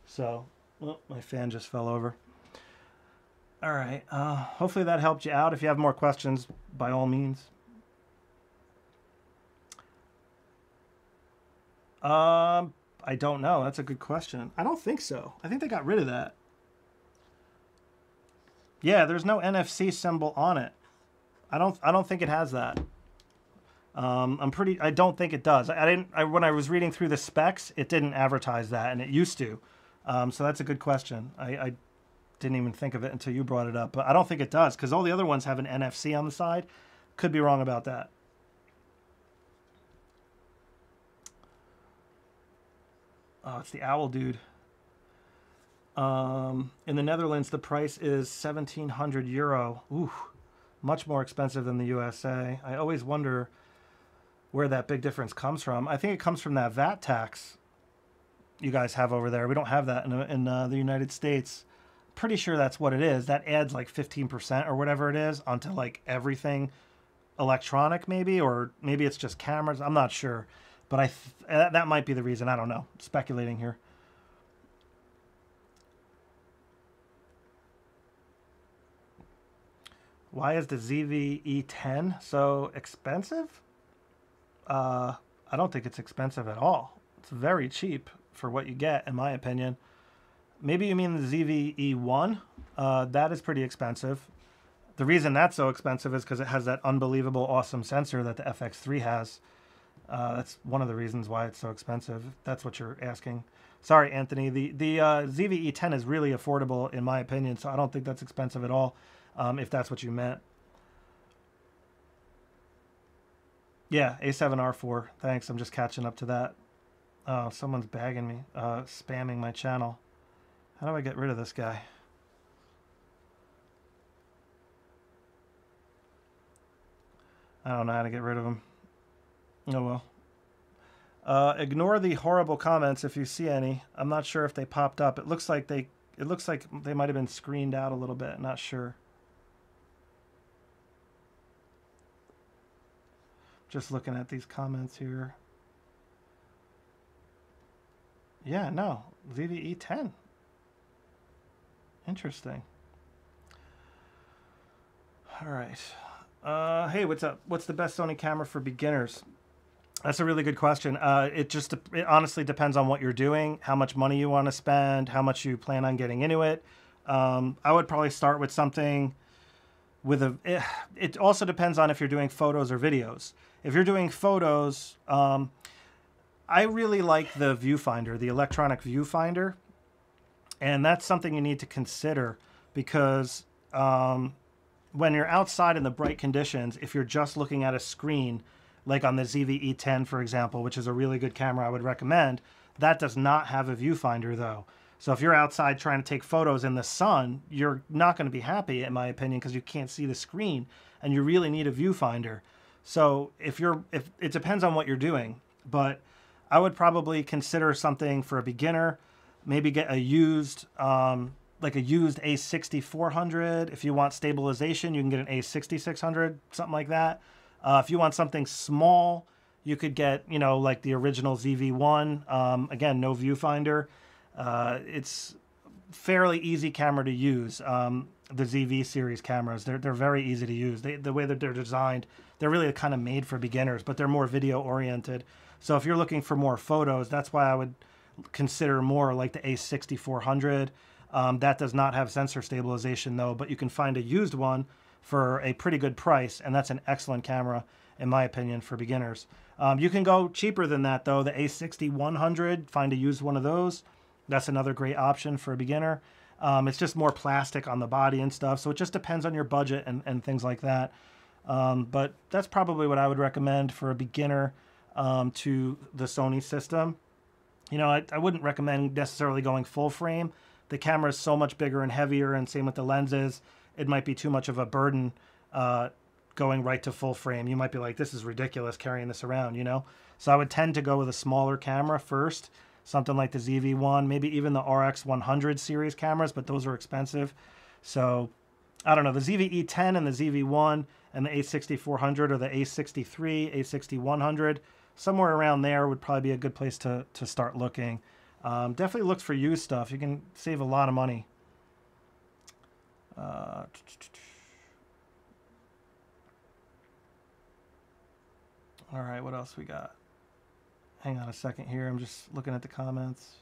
So, oh, my fan just fell over. All right. Uh, hopefully that helped you out. If you have more questions, by all means. Um, I don't know. That's a good question. I don't think so. I think they got rid of that. Yeah, there's no NFC symbol on it. I don't. I don't think it has that. Um, I'm pretty. I don't think it does. I, I didn't. I, when I was reading through the specs, it didn't advertise that, and it used to. Um, so that's a good question. I, I didn't even think of it until you brought it up, but I don't think it does because all the other ones have an NFC on the side. Could be wrong about that. Oh, it's the owl dude. Um, in the Netherlands, the price is 1700 euro. Ooh, much more expensive than the USA. I always wonder where that big difference comes from. I think it comes from that VAT tax you guys have over there. We don't have that in, in uh, the United States. Pretty sure that's what it is. That adds like 15% or whatever it is onto like everything electronic, maybe, or maybe it's just cameras. I'm not sure, but I th- that might be the reason. I don't know. Speculating here. Why is the ZV-E10 so expensive? Uh, I don't think it's expensive at all. It's very cheap for what you get, in my opinion. Maybe you mean the ZV-E1. Uh, that is pretty expensive. The reason that's so expensive is because it has that unbelievable, awesome sensor that the FX3 has. Uh, that's one of the reasons why it's so expensive. That's what you're asking. Sorry, Anthony. The the uh, ZV-E10 is really affordable in my opinion, so I don't think that's expensive at all um, if that's what you meant. Yeah, A7R4. Thanks. I'm just catching up to that. Oh, someone's bagging me, uh, spamming my channel. How do I get rid of this guy? I don't know how to get rid of him. Oh well. Uh, ignore the horrible comments if you see any. I'm not sure if they popped up. It looks like they it looks like they might have been screened out a little bit. Not sure. Just looking at these comments here. Yeah, no. ZV-E10. Interesting. All right. Uh, hey, what's up? What's the best Sony camera for beginners? That's a really good question. Uh, it just it honestly depends on what you're doing, how much money you want to spend, how much you plan on getting into it. Um, I would probably start with something with a. Eh, it also depends on if you're doing photos or videos. If you're doing photos, um, I really like the viewfinder, the electronic viewfinder, and that's something you need to consider because um, when you're outside in the bright conditions, if you're just looking at a screen, like on the ZV-E10, for example, which is a really good camera I would recommend, that does not have a viewfinder though. So if you're outside trying to take photos in the sun, you're not going to be happy, in my opinion, because you can't see the screen, and you really need a viewfinder. So if you're, if it depends on what you're doing, but I would probably consider something for a beginner. Maybe get a used, um, like a used A6400. If you want stabilization, you can get an A6600, something like that. Uh, if you want something small, you could get, you know, like the original ZV1. Um, again, no viewfinder. Uh, it's fairly easy camera to use. Um, the ZV series cameras, they're, they're very easy to use. They, the way that they're designed, they're really kind of made for beginners, but they're more video oriented. So if you're looking for more photos, that's why I would consider more like the A6400. Um, that does not have sensor stabilization though, but you can find a used one for a pretty good price, and that's an excellent camera in my opinion for beginners. Um, you can go cheaper than that though. The A6100, find a used one of those. That's another great option for a beginner. Um, it's just more plastic on the body and stuff. So it just depends on your budget and, and things like that. Um, but that's probably what I would recommend for a beginner um, to the Sony system. You know, I, I wouldn't recommend necessarily going full frame. The camera is so much bigger and heavier, and same with the lenses. It might be too much of a burden uh, going right to full frame. You might be like, this is ridiculous carrying this around, you know? So I would tend to go with a smaller camera first, something like the ZV-1, maybe even the RX100 series cameras, but those are expensive. So I don't know, the ZV-E10 and the ZV-1 and the A6400 or the A63, A6100, somewhere around there would probably be a good place to, to start looking. Um, definitely looks for used stuff. You can save a lot of money. Uh, all right, what else we got? Hang on a second here. I'm just looking at the comments.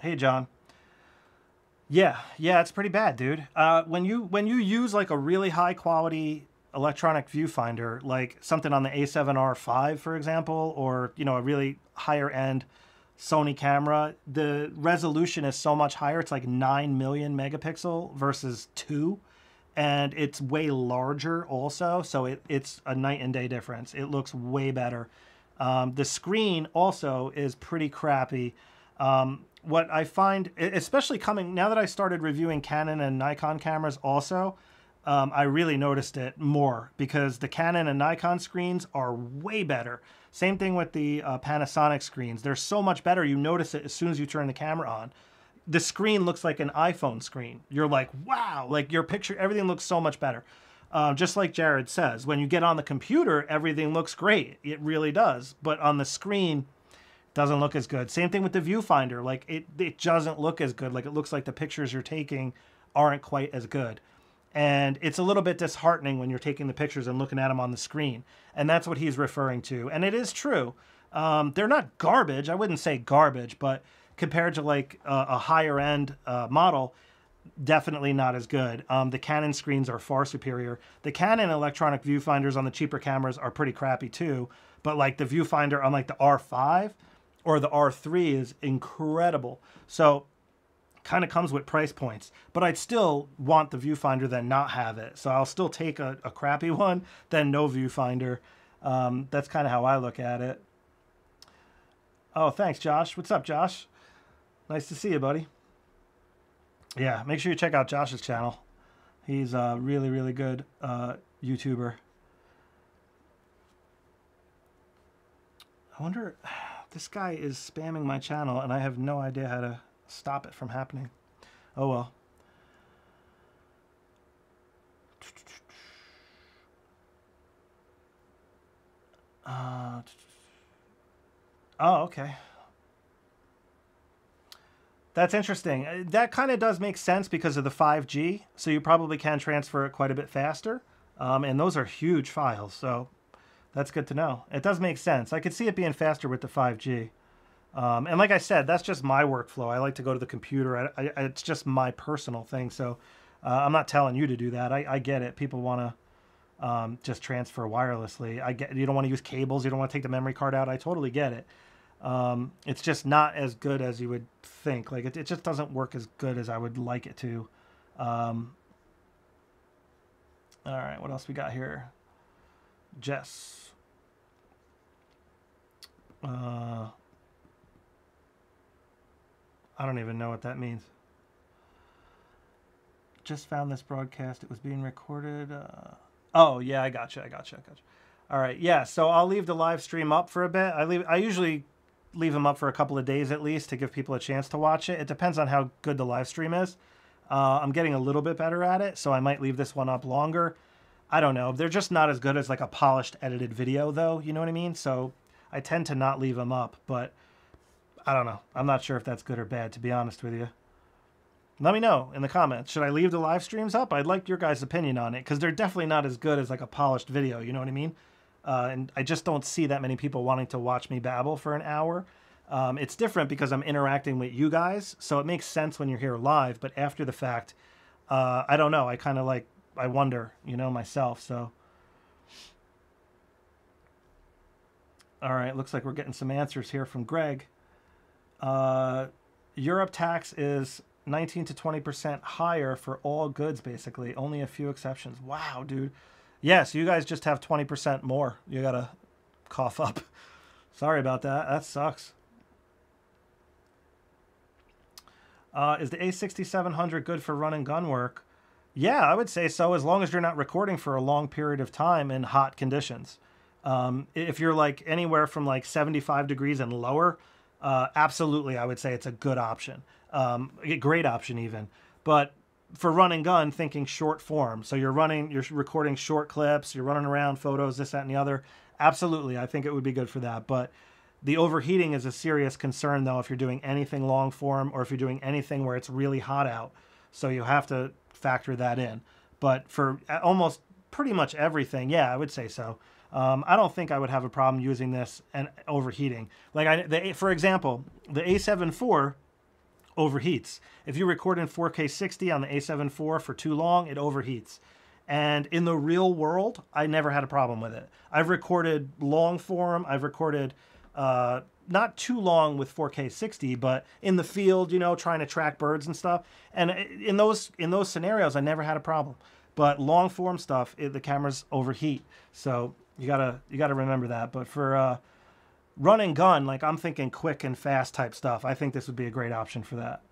Hey, John. Yeah, yeah, it's pretty bad, dude. Uh, when you when you use like a really high quality electronic viewfinder, like something on the A7R5, for example, or you know a really higher end Sony camera, the resolution is so much higher. It's like nine million megapixel versus two, and it's way larger also. So it, it's a night and day difference. It looks way better. Um, the screen also is pretty crappy. Um, what I find, especially coming now that I started reviewing Canon and Nikon cameras, also, um, I really noticed it more because the Canon and Nikon screens are way better. Same thing with the uh, Panasonic screens. They're so much better. You notice it as soon as you turn the camera on. The screen looks like an iPhone screen. You're like, wow, like your picture, everything looks so much better. Uh, just like Jared says, when you get on the computer, everything looks great. It really does. But on the screen, doesn't look as good. Same thing with the viewfinder. Like it, it doesn't look as good. Like it looks like the pictures you're taking aren't quite as good. And it's a little bit disheartening when you're taking the pictures and looking at them on the screen. And that's what he's referring to. And it is true. Um, they're not garbage. I wouldn't say garbage, but compared to like a, a higher end uh, model, definitely not as good. Um, the Canon screens are far superior. The Canon electronic viewfinders on the cheaper cameras are pretty crappy too. But like the viewfinder on like the R5 or the R3 is incredible. So kind of comes with price points, but I'd still want the viewfinder than not have it. So I'll still take a, a crappy one than no viewfinder. Um, that's kind of how I look at it. Oh, thanks, Josh. What's up, Josh? Nice to see you, buddy. Yeah, make sure you check out Josh's channel. He's a really, really good uh, YouTuber. I wonder, this guy is spamming my channel and I have no idea how to stop it from happening. Oh well. Uh, oh, okay. That's interesting. Uh, that kind of does make sense because of the 5G. So you probably can transfer it quite a bit faster. Um, and those are huge files. So that's good to know. It does make sense. I could see it being faster with the 5G. Um, and like I said, that's just my workflow. I like to go to the computer. I, I, it's just my personal thing. So uh, I'm not telling you to do that. I, I get it. People want to um, just transfer wirelessly. I get you don't want to use cables. You don't want to take the memory card out. I totally get it. Um, it's just not as good as you would think. Like it, it just doesn't work as good as I would like it to. Um, all right, what else we got here? Jess. Uh, I don't even know what that means. Just found this broadcast. It was being recorded. Uh, oh, yeah, I gotcha. I gotcha. I gotcha. All right. Yeah. So I'll leave the live stream up for a bit. I leave. I usually leave them up for a couple of days at least to give people a chance to watch it. It depends on how good the live stream is. Uh, I'm getting a little bit better at it, so I might leave this one up longer. I don't know. They're just not as good as like a polished edited video, though. You know what I mean? So I tend to not leave them up, but I don't know. I'm not sure if that's good or bad, to be honest with you. Let me know in the comments. Should I leave the live streams up? I'd like your guys' opinion on it because they're definitely not as good as like a polished video. You know what I mean? Uh, and I just don't see that many people wanting to watch me babble for an hour. Um, it's different because I'm interacting with you guys, so it makes sense when you're here live. But after the fact, uh, I don't know. I kind of like I wonder, you know, myself. So All right, looks like we're getting some answers here from Greg. Uh, Europe tax is 19 to 20% higher for all goods, basically. Only a few exceptions. Wow, dude. Yeah, so you guys just have 20% more. You got to cough up. Sorry about that. That sucks. Uh, is the A6700 good for running gun work? Yeah, I would say so, as long as you're not recording for a long period of time in hot conditions. Um, if you're like anywhere from like 75 degrees and lower, uh, absolutely, I would say it's a good option. Um, a great option even. But for running gun, thinking short form. So you're running, you're recording short clips, you're running around photos, this, that, and the other. Absolutely, I think it would be good for that. But the overheating is a serious concern, though, if you're doing anything long form or if you're doing anything where it's really hot out. So you have to factor that in. But for almost pretty much everything, yeah, I would say so. Um, I don't think I would have a problem using this and overheating. Like I, the, for example, the A7 IV overheats. If you record in 4K 60 on the A7 IV for too long, it overheats. And in the real world, I never had a problem with it. I've recorded long form. I've recorded uh, not too long with 4K 60, but in the field, you know, trying to track birds and stuff. And in those in those scenarios, I never had a problem. But long form stuff, it, the cameras overheat. So you gotta you gotta remember that. But for uh, run and gun, like I'm thinking quick and fast type stuff, I think this would be a great option for that.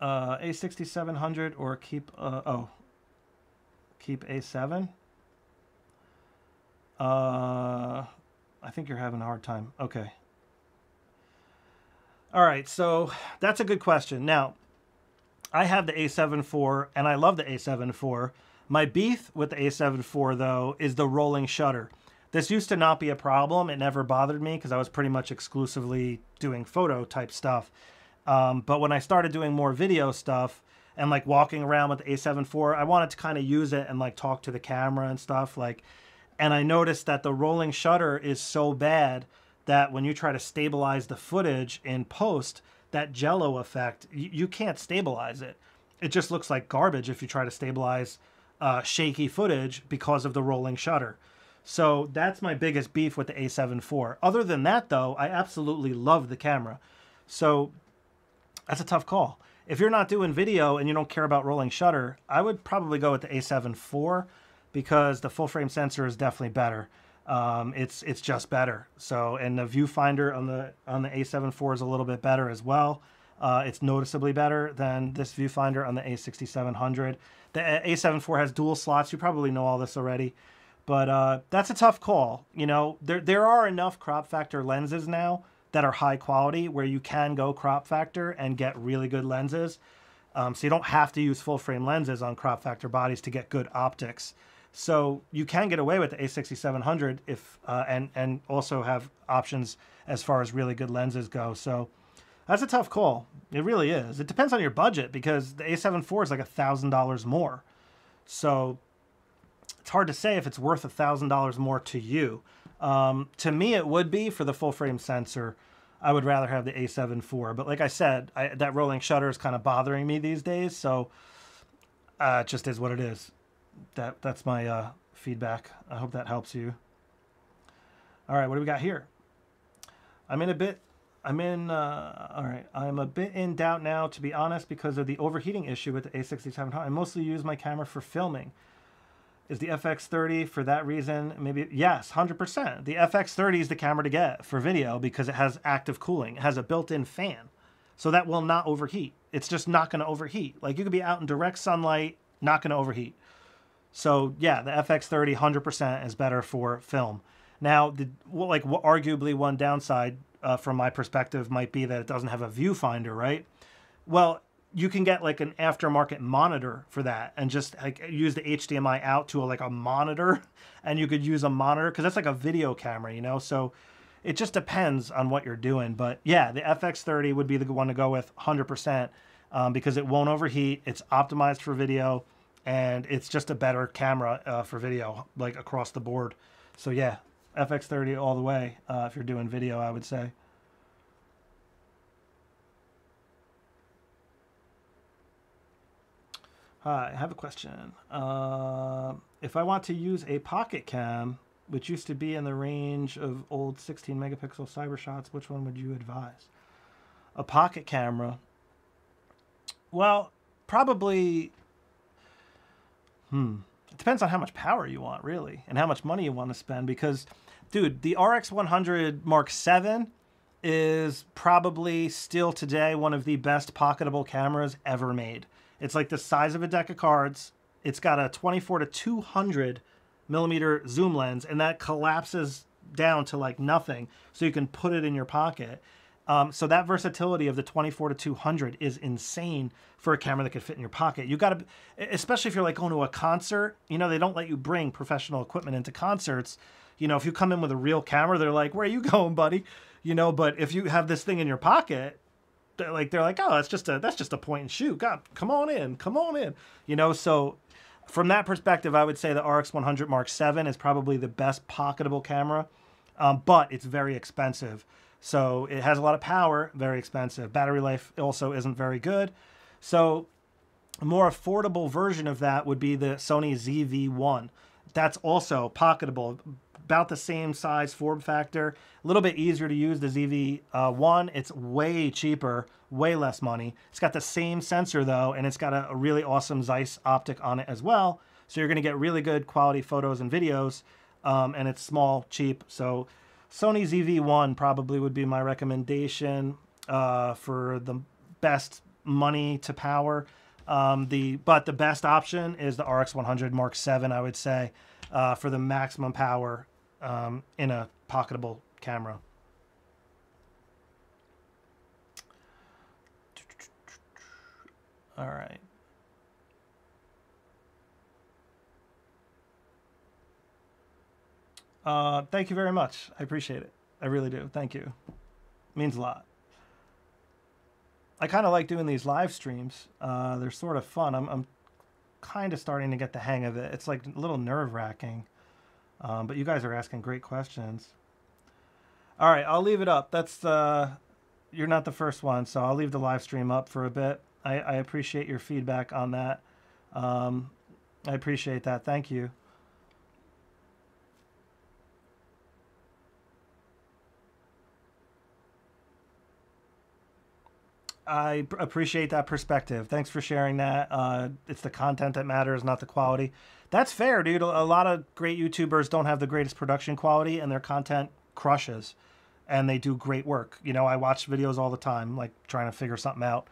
Uh, A6700 or keep, uh, oh, keep A7. Uh, I think you're having a hard time. Okay. All right, so that's a good question. Now, I have the A7 IV and I love the A7 IV. My beef with the A7 IV though is the rolling shutter. This used to not be a problem. It never bothered me because I was pretty much exclusively doing photo type stuff. Um, but when I started doing more video stuff and like walking around with the A7 IV, I wanted to kind of use it and like talk to the camera and stuff. Like, and I noticed that the rolling shutter is so bad that when you try to stabilize the footage in post, that jello effect, you, you can't stabilize it. It just looks like garbage if you try to stabilize uh, shaky footage because of the rolling shutter. So that's my biggest beef with the A7 IV. Other than that, though, I absolutely love the camera. So that's a tough call. If you're not doing video and you don't care about rolling shutter, I would probably go with the A7 IV because the full frame sensor is definitely better um, it's it's just better. So and the viewfinder on the on the A7 IV is a little bit better as well. Uh, it's noticeably better than this viewfinder on the A6700. The A7 IV has dual slots. You probably know all this already, but uh, that's a tough call. You know, there there are enough crop factor lenses now that are high quality where you can go crop factor and get really good lenses. Um, so you don't have to use full frame lenses on crop factor bodies to get good optics. So you can get away with the A6700 if uh, and and also have options as far as really good lenses go. So that's a tough call. It really is. It depends on your budget because the A7 IV is like a thousand dollars more. So it's hard to say if it's worth a thousand dollars more to you. Um, to me, it would be for the full frame sensor. I would rather have the A7 IV. But like I said, I, that rolling shutter is kind of bothering me these days. So uh, it just is what it is that that's my uh, feedback. I hope that helps you. All right, what do we got here? I'm in a bit. I'm in. Uh, all right, I'm a bit in doubt now, to be honest, because of the overheating issue with the A6700. I mostly use my camera for filming. Is the FX30 for that reason? Maybe yes, 100%. The FX30 is the camera to get for video because it has active cooling. It has a built-in fan, so that will not overheat. It's just not going to overheat. Like you could be out in direct sunlight, not going to overheat. So yeah, the FX30 100% is better for film. Now, the, well, like arguably one downside uh, from my perspective might be that it doesn't have a viewfinder, right? Well, you can get like an aftermarket monitor for that and just like use the HDMI out to a, like a monitor and you could use a monitor because that's like a video camera, you know? So it just depends on what you're doing. But yeah, the FX30 would be the one to go with 100% um, because it won't overheat. It's optimized for video and it's just a better camera uh, for video, like across the board. So yeah, FX30 all the way uh, if you're doing video, I would say. Hi, I have a question. Uh, if I want to use a pocket cam, which used to be in the range of old 16 megapixel cyber shots, which one would you advise? A pocket camera. Well, probably. Hmm. It depends on how much power you want, really, and how much money you want to spend. Because, dude, the RX 100 Mark 7 is probably still today one of the best pocketable cameras ever made. It's like the size of a deck of cards. It's got a 24 to 200 millimeter zoom lens, and that collapses down to like nothing, so you can put it in your pocket. Um, so that versatility of the 24 to 200 is insane for a camera that could fit in your pocket. You got to, especially if you're like going to a concert. You know, they don't let you bring professional equipment into concerts. You know, if you come in with a real camera, they're like, "Where are you going, buddy?" You know, but if you have this thing in your pocket, they're like they're like, "Oh, that's just a that's just a point and shoot. God, come on in, come on in." You know, so from that perspective, I would say the RX 100 Mark 7 is probably the best pocketable camera, um, but it's very expensive. So it has a lot of power, very expensive. Battery life also isn't very good. So a more affordable version of that would be the Sony ZV-1. That's also pocketable, about the same size form factor, a little bit easier to use the ZV-1. It's way cheaper, way less money. It's got the same sensor though, and it's got a, a really awesome Zeiss optic on it as well. So you're gonna get really good quality photos and videos, um, and it's small, cheap. So Sony ZV-1 probably would be my recommendation uh, for the best money to power. Um, the but the best option is the RX 100 Mark 7, I would say, uh, for the maximum power um, in a pocketable camera. All right. Uh, thank you very much. I appreciate it. I really do. Thank you. It means a lot. I kind of like doing these live streams. Uh, they're sort of fun. I'm, I'm kind of starting to get the hang of it. It's like a little nerve wracking. Um, but you guys are asking great questions. All right, I'll leave it up. That's uh, you're not the first one, so I'll leave the live stream up for a bit. I, I appreciate your feedback on that. Um, I appreciate that. Thank you. I appreciate that perspective. Thanks for sharing that. Uh, it's the content that matters, not the quality. That's fair, dude. A lot of great YouTubers don't have the greatest production quality, and their content crushes, and they do great work. You know, I watch videos all the time, like trying to figure something out.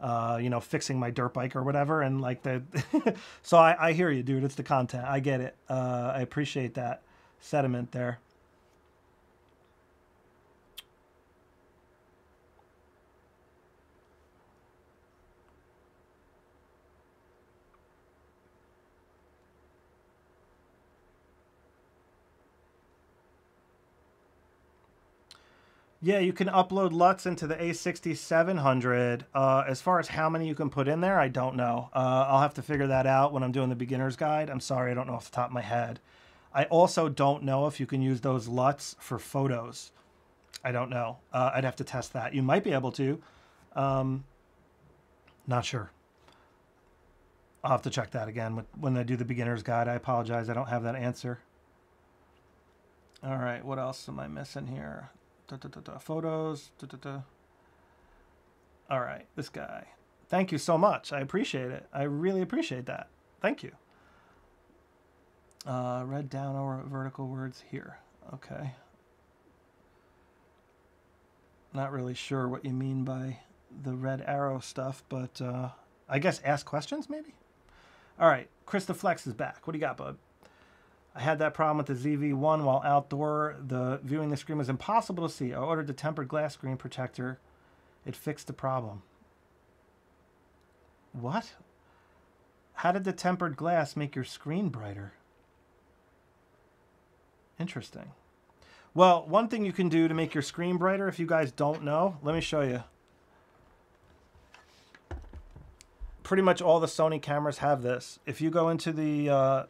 Uh, you know, fixing my dirt bike or whatever, and like the. so I, I hear you, dude. It's the content. I get it. Uh, I appreciate that sediment there. Yeah, you can upload LUTs into the A6700. Uh, as far as how many you can put in there, I don't know. Uh, I'll have to figure that out when I'm doing the beginner's guide. I'm sorry, I don't know off the top of my head. I also don't know if you can use those LUTs for photos. I don't know. Uh, I'd have to test that. You might be able to. Um, not sure. I'll have to check that again when I do the beginner's guide. I apologize. I don't have that answer. All right, what else am I missing here? Da, da, da, photos. All right, this guy. Thank you so much. I appreciate it. I really appreciate that. Thank you. Uh, red down or vertical words here. Okay. Not really sure what you mean by the red arrow stuff, but uh, I guess ask questions maybe? All right, Krista Flex is back. What do you got, bud? I had that problem with the ZV-1 while outdoor. The viewing the screen was impossible to see. I ordered the tempered glass screen protector. It fixed the problem. What? How did the tempered glass make your screen brighter? Interesting. Well, one thing you can do to make your screen brighter, if you guys don't know, let me show you. Pretty much all the Sony cameras have this. If you go into the uh,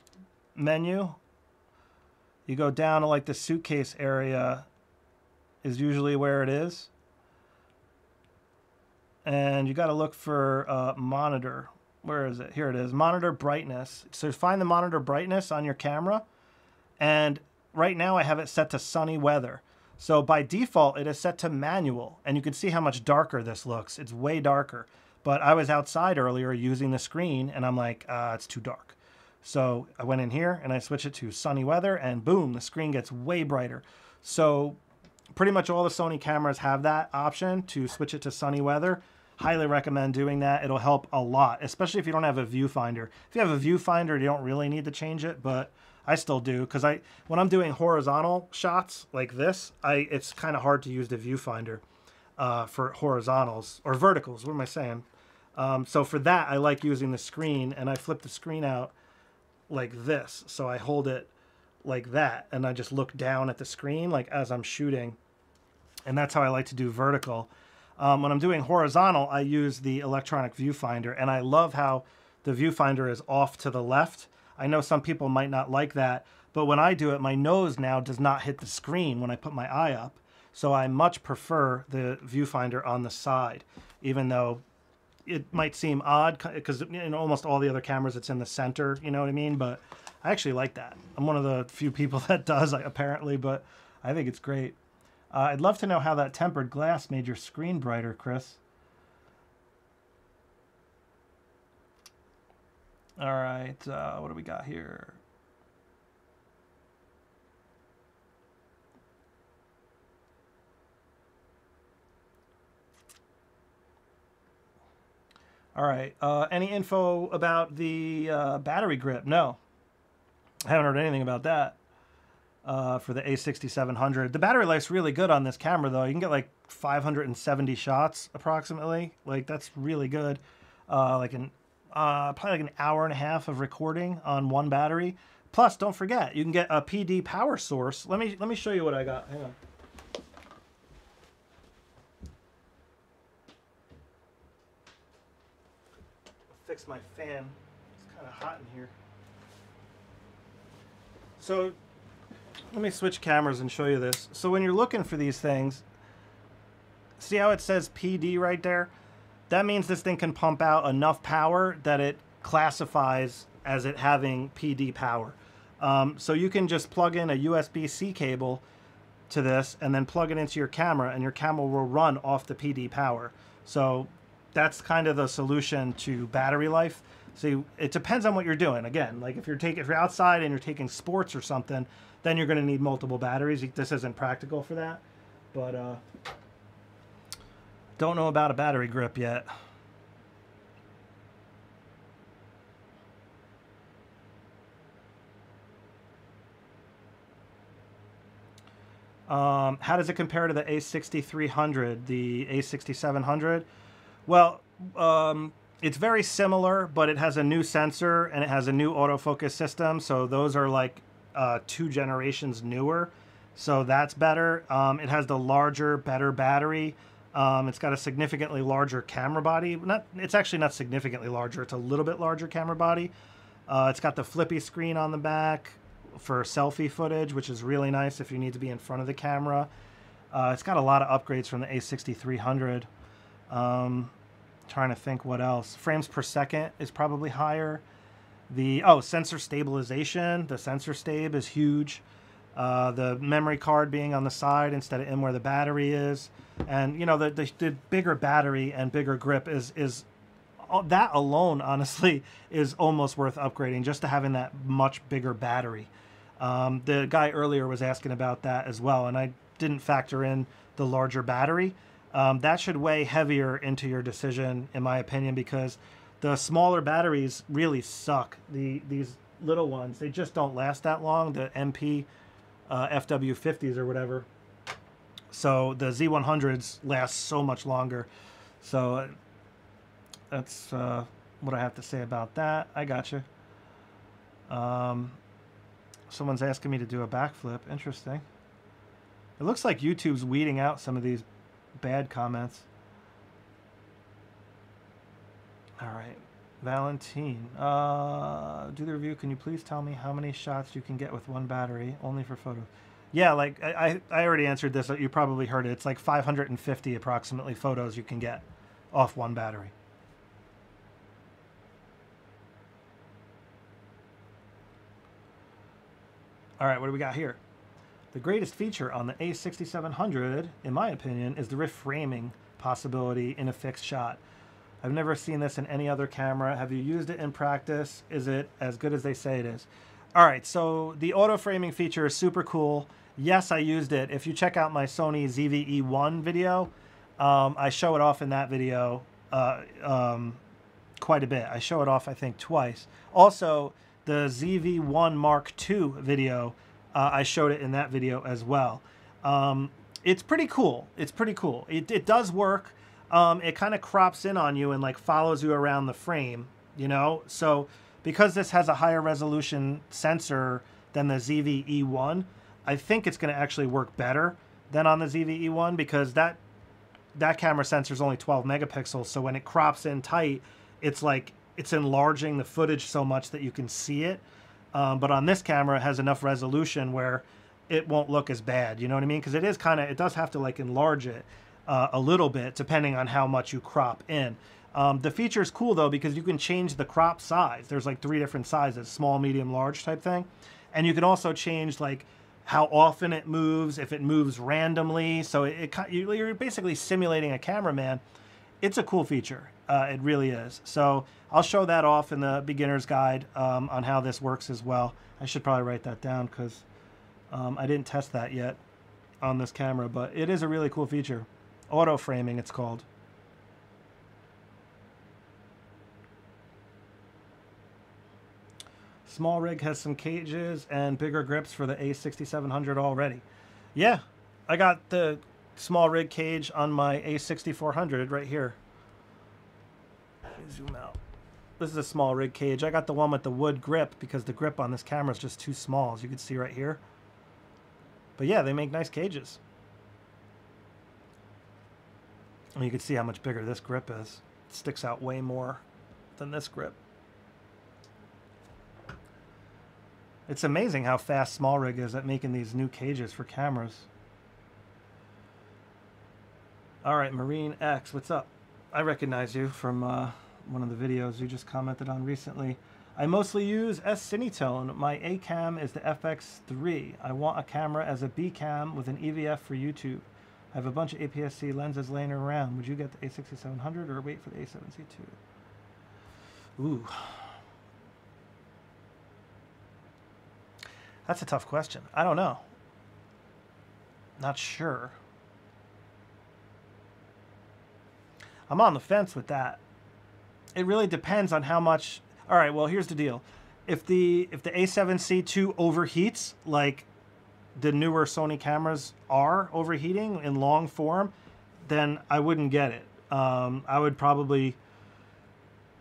menu you go down to like the suitcase area is usually where it is. And you got to look for uh, monitor. where is it? Here it is. Monitor brightness. So find the monitor brightness on your camera. And right now I have it set to sunny weather. So by default, it is set to manual. And you can see how much darker this looks. It's way darker. But I was outside earlier using the screen and I'm like, uh, it's too dark. So I went in here and I switched it to sunny weather and boom, the screen gets way brighter. So pretty much all the Sony cameras have that option to switch it to sunny weather. Highly recommend doing that. It'll help a lot, especially if you don't have a viewfinder. If you have a viewfinder, you don't really need to change it, but I still do because I when I'm doing horizontal shots like this, I it's kind of hard to use the viewfinder uh, for horizontals or verticals. What am I saying? Um, so for that, I like using the screen, and I flip the screen out like this. So I hold it like that, and I just look down at the screen like as I'm shooting, and that's how I like to do vertical. Um, when I'm doing horizontal, I use the electronic viewfinder, and I love how the viewfinder is off to the left. I know some people might not like that, but when I do it, my nose now does not hit the screen when I put my eye up. So I much prefer the viewfinder on the side, even though it might seem odd because in almost all the other cameras it's in the center, you know what I mean? But I actually like that. I'm one of the few people that does, apparently, but I think it's great. Uh, I'd love to know how that tempered glass made your screen brighter, Chris. All right, uh, what do we got here? All right, uh, any info about the uh, battery grip? No, I haven't heard anything about that uh, for the A6700. The battery life's really good on this camera, though. You can get like 570 shots approximately. Like that's really good. Uh, like an uh, probably like an hour and a half of recording on one battery. Plus, don't forget you can get a PD power source. Let me let me show you what I got. Hang on. My fan. It's kind of hot in here. So let me switch cameras and show you this. So when you're looking for these things, see how it says PD right there? That means this thing can pump out enough power that it classifies as it having PD power. Um, so you can just plug in a USB-C cable to this and then plug it into your camera and your camera will run off the PD power. So that's kind of the solution to battery life. So it depends on what you're doing. Again, like if you're taking if you're outside and you're taking sports or something, then you're going to need multiple batteries. This isn't practical for that, but uh, don't know about a battery grip yet. Um, how does it compare to the A6300, the A6700? Well, um, it's very similar, but it has a new sensor and it has a new autofocus system. So those are like uh, two generations newer. So that's better. Um, it has the larger, better battery. Um, it's got a significantly larger camera body. Not, it's actually not significantly larger. It's a little bit larger camera body. Uh, it's got the flippy screen on the back for selfie footage, which is really nice if you need to be in front of the camera. Uh, it's got a lot of upgrades from the A6300. Um, trying to think what else. Frames per second is probably higher. The oh sensor stabilization. The sensor stab is huge. Uh, the memory card being on the side instead of in where the battery is, and you know the, the, the bigger battery and bigger grip is is uh, that alone honestly is almost worth upgrading just to having that much bigger battery. Um, the guy earlier was asking about that as well, and I didn't factor in the larger battery. Um, that should weigh heavier into your decision, in my opinion, because the smaller batteries really suck. The these little ones they just don't last that long. The NP uh, FW50s or whatever. So the Z100s last so much longer. So uh, that's uh, what I have to say about that. I got you. Um, someone's asking me to do a backflip. Interesting. It looks like YouTube's weeding out some of these bad comments. All right. Valentine, uh, do the review. Can you please tell me how many shots you can get with one battery only for photo? Yeah, like I, I already answered this. You probably heard it. It's like 550 approximately photos you can get off one battery. All right, what do we got here? The greatest feature on the A6700, in my opinion, is the reframing possibility in a fixed shot. I've never seen this in any other camera. Have you used it in practice? Is it as good as they say it is? All right, so the auto framing feature is super cool. Yes, I used it. If you check out my Sony ZV-E1 video, um, I show it off in that video uh, um, quite a bit. I show it off, I think, twice. Also, the ZV-1 Mark II video, uh, I showed it in that video as well. Um, it's pretty cool. It's pretty cool. It, it does work. Um, it kind of crops in on you and like follows you around the frame, you know? So because this has a higher resolution sensor than the ZV-E1, I think it's going to actually work better than on the ZV-E1 because that that camera sensor is only 12 megapixels. So when it crops in tight, it's like it's enlarging the footage so much that you can see it. Um, but on this camera, it has enough resolution where it won't look as bad. You know what I mean? Because it is kind of, it does have to like enlarge it uh, a little bit depending on how much you crop in. Um, the feature is cool though because you can change the crop size. There's like three different sizes, small, medium, large type thing. And you can also change like how often it moves, if it moves randomly. So it, it you're basically simulating a cameraman. It's a cool feature. Uh, it really is. So I'll show that off in the beginner's guide um, on how this works as well. I should probably write that down because um, I didn't test that yet on this camera, but it is a really cool feature. Auto framing, it's called. SmallRig has some cages and bigger grips for the A6700 already. Yeah, I got the SmallRig cage on my A6400 right here. Zoom out. This is a SmallRig cage. I got the one with the wood grip because the grip on this camera is just too small, as you can see right here. But yeah, they make nice cages. And you can see how much bigger this grip is. It sticks out way more than this grip. It's amazing how fast SmallRig is at making these new cages for cameras. All right, Marine X, what's up? I recognize you from uh, one of the videos you just commented on recently. I mostly use S-Cinetone. My A cam is the FX3. I want a camera as a B cam with an EVF for YouTube. I have a bunch of APS-C lenses laying around. Would you get the A6700 or wait for the A7C2? Ooh. That's a tough question. I don't know. Not sure. I'm on the fence with that. It really depends on how much. All right, well, here's the deal. If the if the A7C2 overheats like the newer Sony cameras are overheating in long form, then I wouldn't get it. Um, I would probably,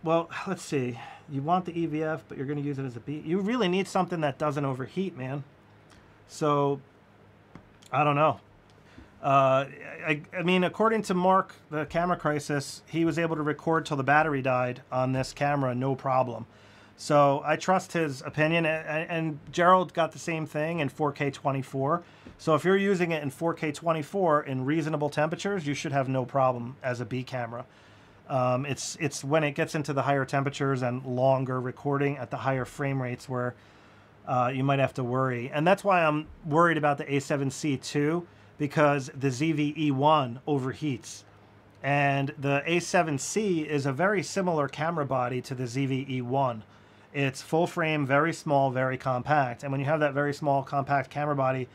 well, let's see. You want the EVF, but you're going to use it as a B. You really need something that doesn't overheat, man. So, I don't know. Uh, I, I mean, according to Mark, the camera crisis, he was able to record till the battery died on this camera, no problem. So I trust his opinion. And, and Gerald got the same thing in 4K 24. So if you're using it in 4K 24 in reasonable temperatures, you should have no problem as a B camera. Um, it's it's when it gets into the higher temperatures and longer recording at the higher frame rates where uh, you might have to worry. And that's why I'm worried about the A7C2 because the ZV-E1 overheats. And the A7C is a very similar camera body to the ZV-E1. It's full frame, very small, very compact. And when you have that very small, compact camera body,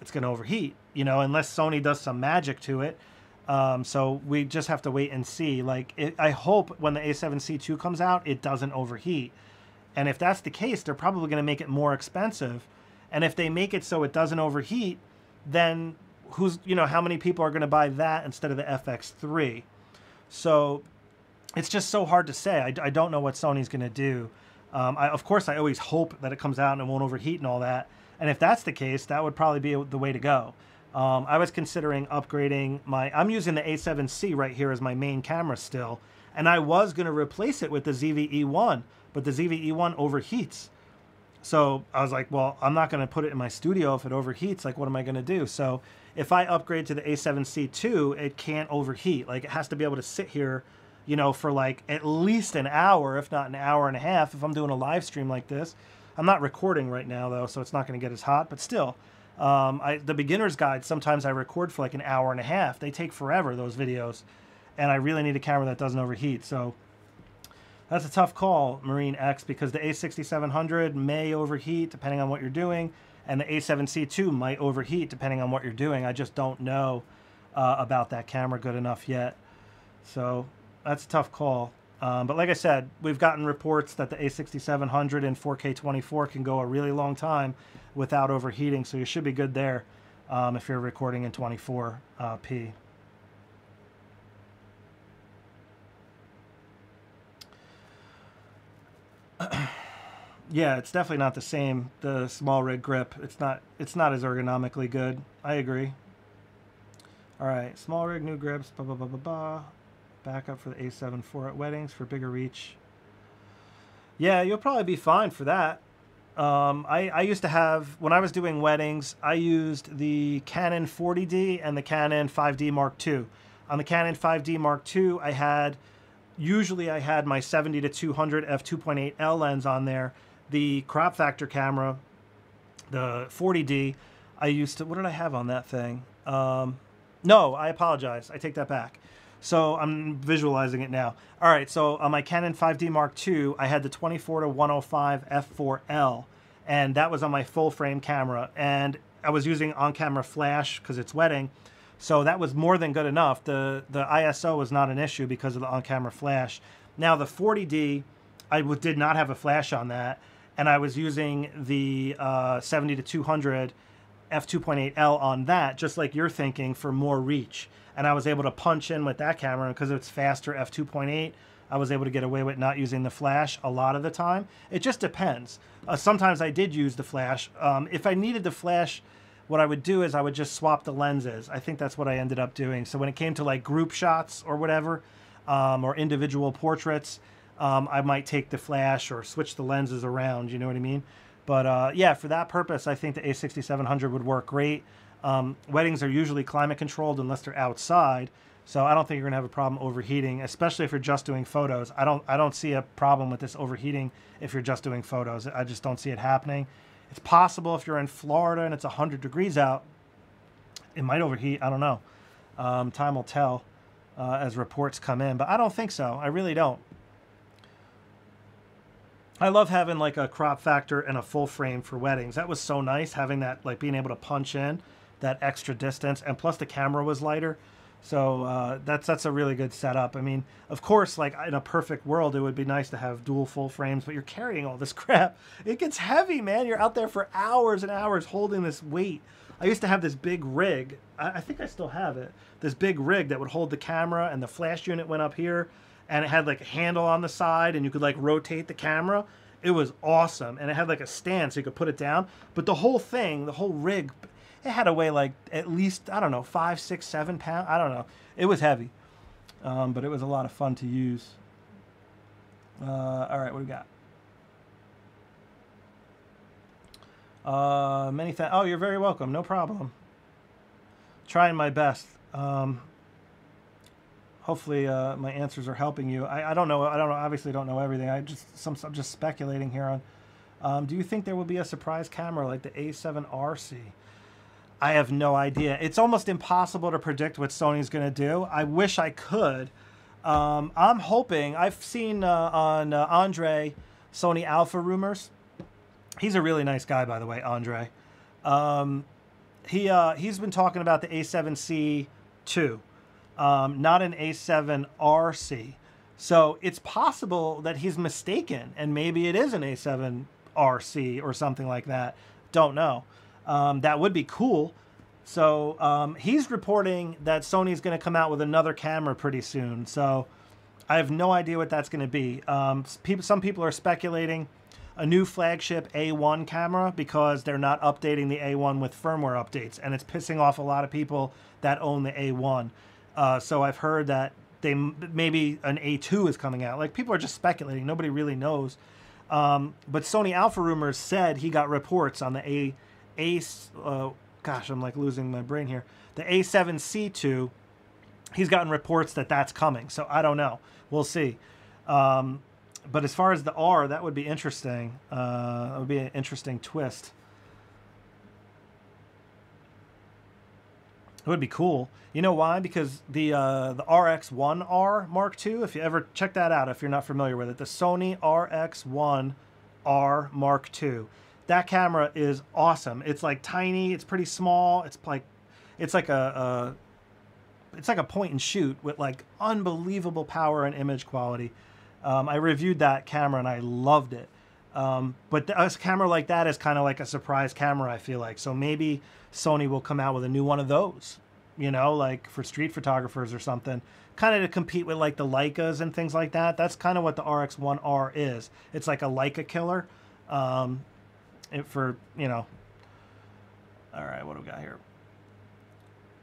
it's going to overheat, you know, unless Sony does some magic to it. Um, so we just have to wait and see. Like, it, I hope when the A7C2 comes out, it doesn't overheat. And if that's the case, they're probably going to make it more expensive. And if they make it so it doesn't overheat, then who's, you know, how many people are going to buy that instead of the FX3? So it's just so hard to say. I, I don't know what Sony's going to do. Um, I, of course, I always hope that it comes out and it won't overheat and all that. And if that's the case, that would probably be the way to go. Um, I was considering upgrading my. I'm using the A7C right here as my main camera still, and I was going to replace it with the ZV-E1, but the ZV-E1 overheats. So I was like, well, I'm not going to put it in my studio if it overheats. Like, what am I going to do? So if I upgrade to the A7C2, it can't overheat. Like, it has to be able to sit here you know, for like at least an hour, if not an hour and a half, if I'm doing a live stream like this. I'm not recording right now though, so it's not going to get as hot. But still, um, I, the beginner's guide. Sometimes I record for like an hour and a half. They take forever those videos, and I really need a camera that doesn't overheat. So that's a tough call, Marine X, because the A6700 may overheat depending on what you're doing, and the A7C2 might overheat depending on what you're doing. I just don't know uh, about that camera good enough yet. So that's a tough call. Um, but like I said, we've gotten reports that the A6700 in 4K 24 can go a really long time without overheating, so you should be good there um, if you're recording in 24p. Uh, yeah, it's definitely not the same. The SmallRig grip, it's not it's not as ergonomically good. I agree. All right, SmallRig, new grips, blah blah blah blah blah. Backup for the A7 IV at weddings for bigger reach. Yeah, you'll probably be fine for that. Um, I, I used to have when I was doing weddings, I used the Canon 40D and the Canon 5D Mark II. On the Canon 5D Mark II, I had usually I had my 70 to 200 f2.8L lens on there the crop factor camera, the 40D, I used to, what did I have on that thing? Um, no, I apologize. I take that back. So I'm visualizing it now. All right, so on my Canon 5D Mark II, I had the 24 to 105 f4L, and that was on my full frame camera. And I was using on-camera flash because it's wedding, so that was more than good enough. The the ISO was not an issue because of the on-camera flash. Now the 40D, I did not have a flash on that, and I was using the uh, 70 to 200 f2.8L on that, just like you're thinking, for more reach. And I was able to punch in with that camera because it's faster f2.8. I was able to get away with not using the flash a lot of the time. It just depends. Uh, sometimes I did use the flash. Um, if I needed the flash, what I would do is I would just swap the lenses. I think that's what I ended up doing. So when it came to like group shots or whatever, um, or individual portraits, um, I might take the flash or switch the lenses around. You know what I mean? But uh, yeah, for that purpose, I think the A6700 would work great. Um, weddings are usually climate controlled unless they're outside, so I don't think you're gonna have a problem overheating, especially if you're just doing photos. I don't I don't see a problem with this overheating if you're just doing photos. I just don't see it happening. It's possible if you're in Florida and it's 100 degrees out, it might overheat. I don't know. Um, time will tell uh, as reports come in, but I don't think so. I really don't. I love having like a crop factor and a full frame for weddings. That was so nice having that, like being able to punch in that extra distance, and plus the camera was lighter. So uh, that's that's a really good setup. I mean, of course, like in a perfect world, it would be nice to have dual full frames, but you're carrying all this crap. It gets heavy, man. You're out there for hours and hours holding this weight. I used to have this big rig. I, I think I still have it. This big rig that would hold the camera, and the flash unit went up here and it had like a handle on the side and you could like rotate the camera. It was awesome. And it had like a stand so you could put it down. But the whole thing, the whole rig, it had to weigh like at least, I don't know, five, six, seven pounds. I don't know. It was heavy. Um, but it was a lot of fun to use. Uh, all right, what do we got? Uh, many thanks. Oh, you're very welcome. No problem. Trying my best. Um, hopefully uh, my answers are helping you. I, I don't know. I don't. Obviously, don't know everything. I just some I'm just speculating here on. Um, do you think there will be a surprise camera like the A7RC? I have no idea. It's almost impossible to predict what Sony's going to do. I wish I could. Um, I'm hoping. I've seen uh, on uh, Andre Sony Alpha rumors. He's a really nice guy, by the way, Andre. Um, he uh, he's been talking about the A7C two um, not an A7RC. So it's possible that he's mistaken, and maybe it is an A7RC or something like that. Don't know. Um, that would be cool. So um, he's reporting that Sony's going to come out with another camera pretty soon. So I have no idea what that's going to be. Um, people, some people are speculating a new flagship A1 camera because they're not updating the A1 with firmware updates, and it's pissing off a lot of people that own the A1. Uh, so I've heard that they maybe an A2 is coming out. Like people are just speculating. Nobody really knows. Um, but Sony Alpha Rumors said he got reports on the A, A, uh, gosh, I'm like losing my brain here. The A7C2, he's gotten reports that that's coming. So I don't know. We'll see. Um, but as far as the R, that would be interesting. Uh, that would be an interesting twist. It would be cool. You know why? Because the uh, the RX1R Mark II, if you ever check that out, if you're not familiar with it, the Sony RX1R Mark II, that camera is awesome. It's like tiny. It's pretty small. It's like it's like a, a it's like a point and shoot with like unbelievable power and image quality. Um, I reviewed that camera and I loved it. Um, but a camera like that is kind of like a surprise camera, I feel like. So maybe Sony will come out with a new one of those, you know, like for street photographers or something, kind of to compete with like the Leicas and things like that. That's kind of what the RX1R is. It's like a Leica killer um, for, you know. All right, what do we got here?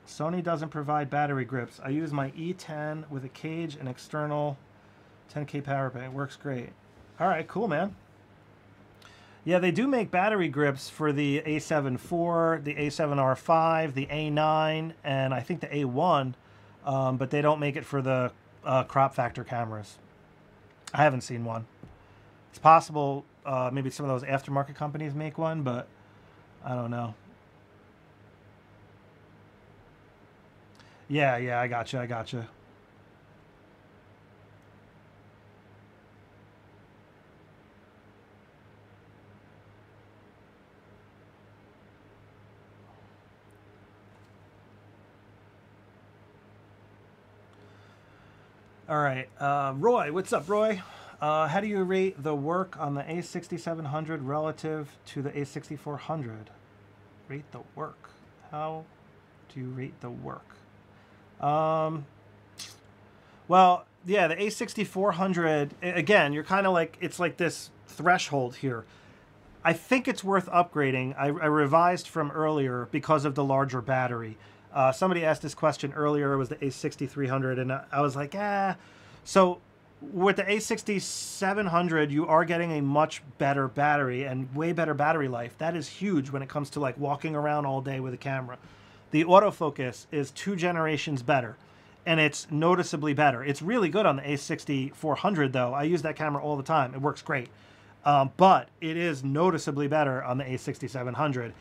Sony doesn't provide battery grips. I use my E10 with a cage and external 10K power bank. Works great. All right, cool, man. Yeah, they do make battery grips for the A7 IV, the A7R5, the A9, and I think the A1, um, but they don't make it for the uh, crop factor cameras. I haven't seen one. It's possible uh, maybe some of those aftermarket companies make one, but I don't know. Yeah, yeah, I gotcha, I gotcha. All right, uh, Roy, what's up, Roy? Uh, how do you rate the work on the A6700 relative to the A6400? Rate the work. How do you rate the work? Um, well, yeah, the A6400, again, you're kind of like, it's like this threshold here. I think it's worth upgrading. I, I revised from earlier because of the larger battery. Uh, somebody asked this question earlier. It was the A6300, and I was like, ah. So with the A6700, you are getting a much better battery and way better battery life. That is huge when it comes to like walking around all day with a camera. The autofocus is two generations better and it's noticeably better. It's really good on the A6400 though. I use that camera all the time. It works great. Um, but it is noticeably better on the A6700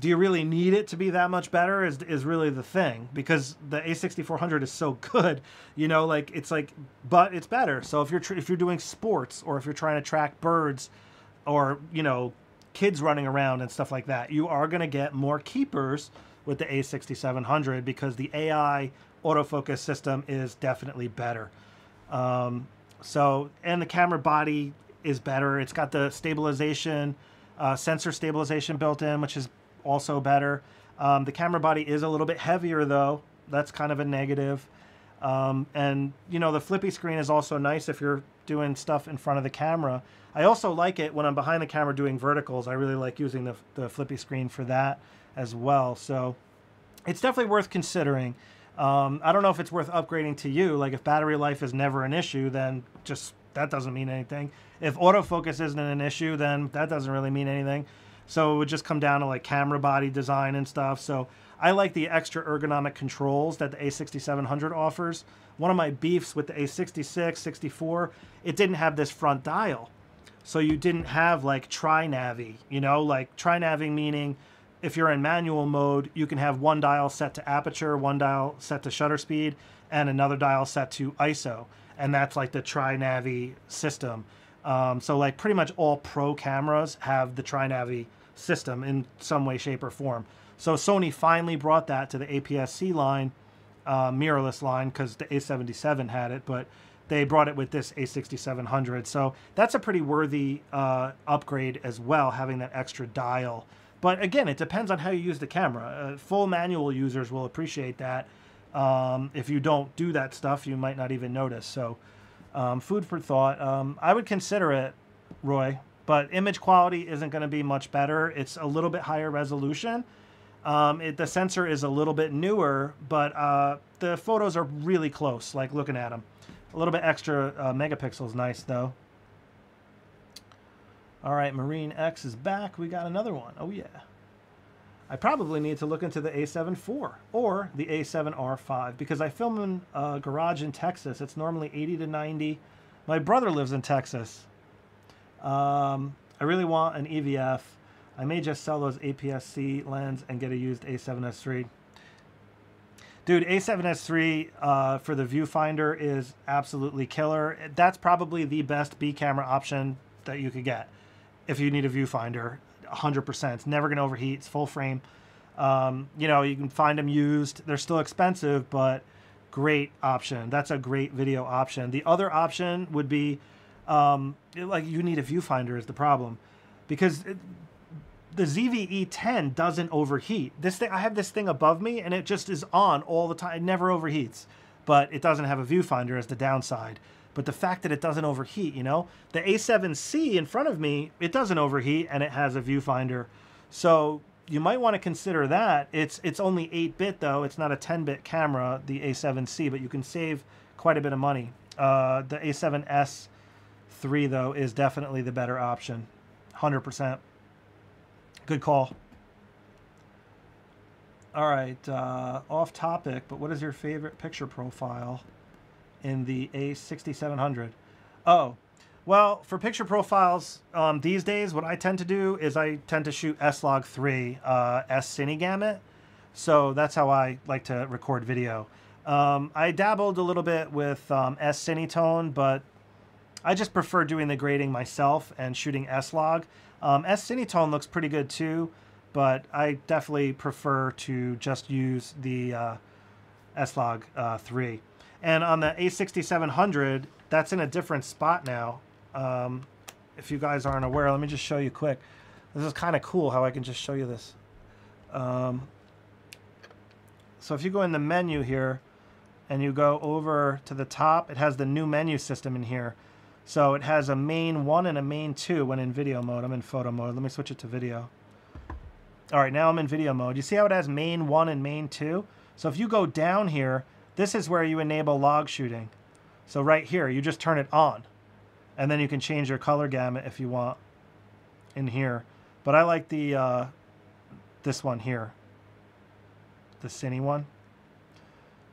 do you really need it to be that much better is, is really the thing because the a6400 is so good you know like it's like but it's better. So if you're tr- if you're doing sports or if you're trying to track birds or you know kids running around and stuff like that you are going to get more keepers with the a6700 because the ai autofocus system is definitely better. Um, so and the camera body is better. It's got the stabilization uh, sensor stabilization built in which is also better. Um, the camera body is a little bit heavier though. That's kind of a negative. Um, and you know the flippy screen is also nice if you're doing stuff in front of the camera. I also like it when I'm behind the camera doing verticals. I really like using the, the flippy screen for that as well. So it's definitely worth considering. Um, I don't know if it's worth upgrading to you. Like if battery life is never an issue, then just that doesn't mean anything. If autofocus isn't an issue, then that doesn't really mean anything. So it would just come down to like camera body design and stuff. So I like the extra ergonomic controls that the A6700 offers. One of my beefs with the A66, 64, it didn't have this front dial. So you didn't have like tri-navi, you know, like tri-navi meaning if you're in manual mode, you can have one dial set to aperture, one dial set to shutter speed, and another dial set to ISO. And that's like the tri-navi system. Um, so like pretty much all pro cameras have the TriNavi system in some way, shape, or form. So Sony finally brought that to the APS-C line, uh, mirrorless line, because the A77 had it, but they brought it with this A6700. So that's a pretty worthy uh, upgrade as well, having that extra dial. But again, it depends on how you use the camera. Uh, full manual users will appreciate that. Um, if you don't do that stuff, you might not even notice. So um, food for thought. Um, I would consider it, Roy, but image quality isn't going to be much better. It's a little bit higher resolution. Um, it, the sensor is a little bit newer, but uh, the photos are really close, like looking at them. A little bit extra uh, megapixels, nice though. All right, Marine X is back. We got another one. Oh yeah. I probably need to look into the A7 IV or the A7R5 because I film in a garage in Texas. It's normally 80 to 90 My brother lives in Texas. Um, I really want an EVF. I may just sell those APS-C lens and get a used A7S3. Dude, A7S3 uh, for the viewfinder is absolutely killer. That's probably the best B camera option that you could get if you need a viewfinder. 100%. It's never going to overheat. It's full frame. Um, you know, you can find them used. They're still expensive, but great option. That's a great video option. The other option would be um, like you need a viewfinder is the problem because it, the ZV-E10 doesn't overheat. This thing, I have this thing above me and it just is on all the time. It never overheats, but it doesn't have a viewfinder as the downside. But the fact that it doesn't overheat, you know, the A7C in front of me, it doesn't overheat and it has a viewfinder. So you might want to consider that. It's it's only 8-bit though. It's not a 10-bit camera, the A7C, but you can save quite a bit of money. Uh, the A7S 3 though is definitely the better option. 100%. Good call. All right, uh, off topic, but what is your favorite picture profile in the A6700? Oh, well, for picture profiles um, these days, what I tend to do is I tend to shoot S-Log 3 uh, S Cine Gamut. So that's how I like to record video. Um, I dabbled a little bit with um, S-Cinetone, but I just prefer doing the grading myself and shooting S-Log. Um, S-Cinetone looks pretty good too, but I definitely prefer to just use the uh, S-Log uh, 3. And on the A6700, that's in a different spot now. Um, if you guys aren't aware, let me just show you quick. This is kind of cool how I can just show you this. Um, so if you go in the menu here and you go over to the top, it has the new menu system in here. So it has a main one and a main two when in video mode. I'm in photo mode. Let me switch it to video. All right, now I'm in video mode. You see how it has main one and main two? So if you go down here, this is where you enable log shooting. So right here, you just turn it on. And then you can change your color gamut if you want in here. But I like the uh, this one here, the Cine one.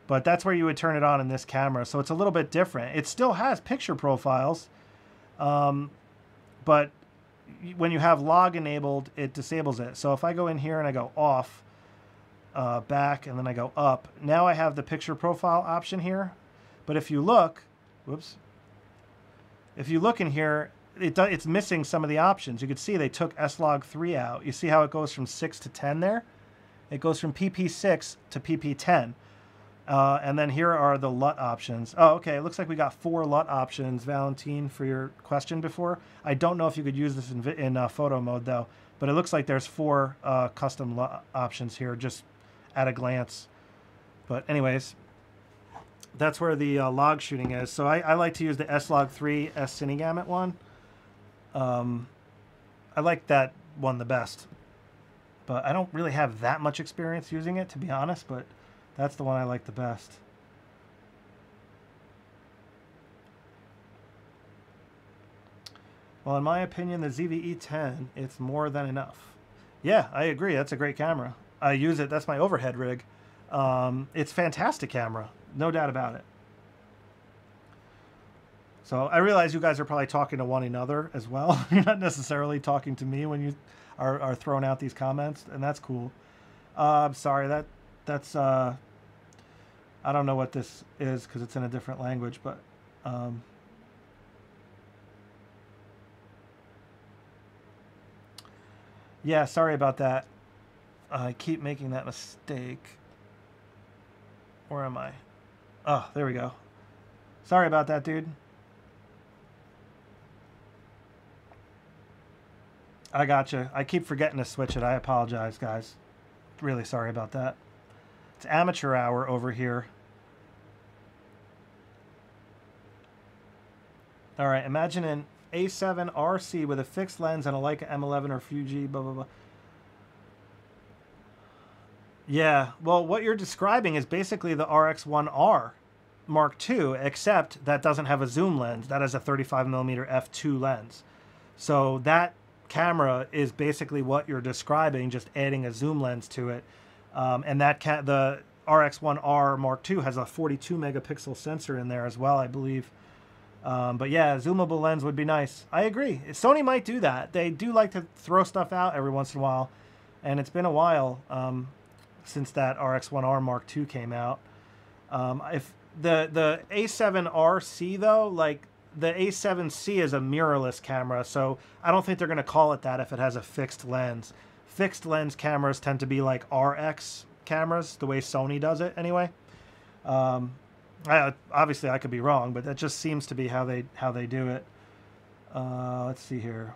But that's where you would turn it on in this camera. So it's a little bit different. It still has picture profiles, um, but when you have log enabled, it disables it. So if I go in here and I go off, uh, back, and then I go up, now I have the picture profile option here. But if you look, whoops, if you look in here, it do, it's missing some of the options. You can see they took S-Log 3 out. You see how it goes from 6 to 10 there? It goes from PP6 to PP10. Uh, and then here are the LUT options. Oh, okay. It looks like we got four LUT options, Valentine, for your question before. I don't know if you could use this in, in uh, photo mode, though. But it looks like there's four uh, custom LUT options here, just at a glance. But anyways, that's where the uh, log shooting is. So I, I, like to use the S-Log3 S Cine Gamut one. Um, I like that one the best. But I don't really have that much experience using it, to be honest, but that's the one I like the best. Well, in my opinion, the ZV-E10, it's more than enough. Yeah, I agree. That's a great camera. I use it. That's my overhead rig. Um, it's fantastic camera, no doubt about it. So I realize you guys are probably talking to one another as well. You're not necessarily talking to me when you are, are throwing out these comments, and that's cool. Uh, I'm sorry that that's uh, I don't know what this is because it's in a different language, but um, yeah, sorry about that. I keep making that mistake. Where am I? Oh, there we go. Sorry about that, dude. I gotcha. I keep forgetting to switch it. I apologize, guys. Really sorry about that. It's amateur hour over here. All right, imagine an A7 RC with a fixed lens and a Leica M11 or Fuji, blah, blah, blah. Yeah, well, what you're describing is basically the RX1R Mark II, except that doesn't have a zoom lens. That has a 35 millimeter f2 lens. So that camera is basically what you're describing, just adding a zoom lens to it. Um, and that ca- the RX1R Mark II has a 42 megapixel sensor in there as well, I believe. Um, but yeah, zoomable lens would be nice. I agree. Sony might do that. They do like to throw stuff out every once in a while, and it's been a while um, since that RX1R Mark II came out. Um, if the the A7RC though, like the A7C is a mirrorless camera, so I don't think they're going to call it that if it has a fixed lens. Fixed lens cameras tend to be like RX cameras, the way Sony does it anyway. Um, I, obviously, I could be wrong, but that just seems to be how they how they do it. Uh, let's see here.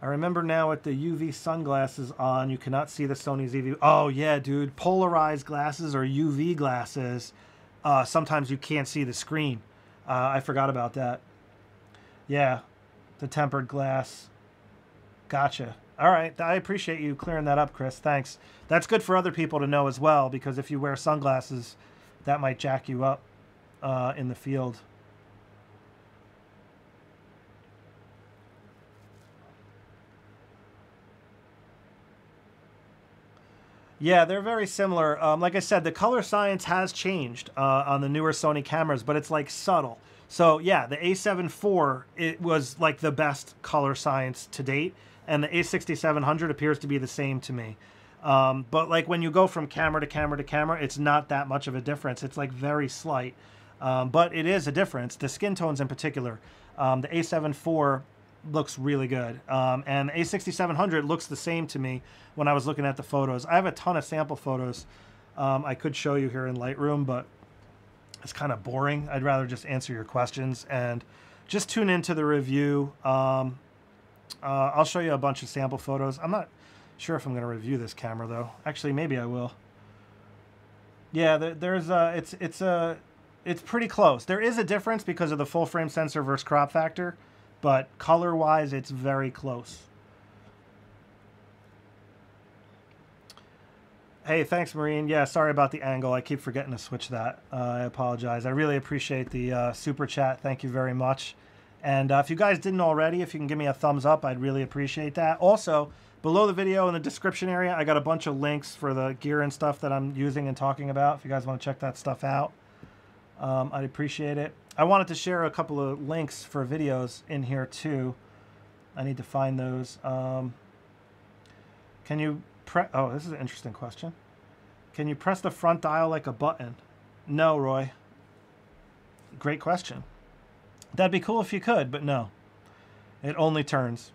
I remember now with the UV sunglasses on, you cannot see the Sony ZV. Oh yeah, dude, polarized glasses or UV glasses. Uh, sometimes you can't see the screen. Uh, I forgot about that. Yeah, the tempered glass. Gotcha. All right, I appreciate you clearing that up, Chris. Thanks. That's good for other people to know as well, because if you wear sunglasses, that might jack you up uh, in the field. Yeah, they're very similar. Um, like I said, the color science has changed uh, on the newer Sony cameras, but it's like subtle. So yeah, the A7 IV it was like the best color science to date, and the A6700 appears to be the same to me. Um, but like when you go from camera to camera to camera, it's not that much of a difference. It's like very slight, um, but it is a difference. The skin tones in particular, um, the A7 IV looks really good. Um, and A6700 looks the same to me when I was looking at the photos. I have a ton of sample photos um, I could show you here in Lightroom, but it's kind of boring. I'd rather just answer your questions and just tune into the review. Um, uh, I'll show you a bunch of sample photos. I'm not sure if I'm going to review this camera though. Actually, maybe I will. Yeah, there's a, it's, it's a, it's pretty close. There is a difference because of the full frame sensor versus crop factor but color wise, it's very close. Hey, thanks, Marine. Yeah, sorry about the angle. I keep forgetting to switch that. Uh, I apologize. I really appreciate the uh, super chat. Thank you very much. And uh, if you guys didn't already, if you can give me a thumbs up, I'd really appreciate that. Also, below the video in the description area, I got a bunch of links for the gear and stuff that I'm using and talking about. If you guys want to check that stuff out, um, I'd appreciate it. I wanted to share a couple of links for videos in here too. I need to find those. Um, can you press? Oh, this is an interesting question. Can you press the front dial like a button? No, Roy. Great question. That'd be cool if you could, but no. It only turns.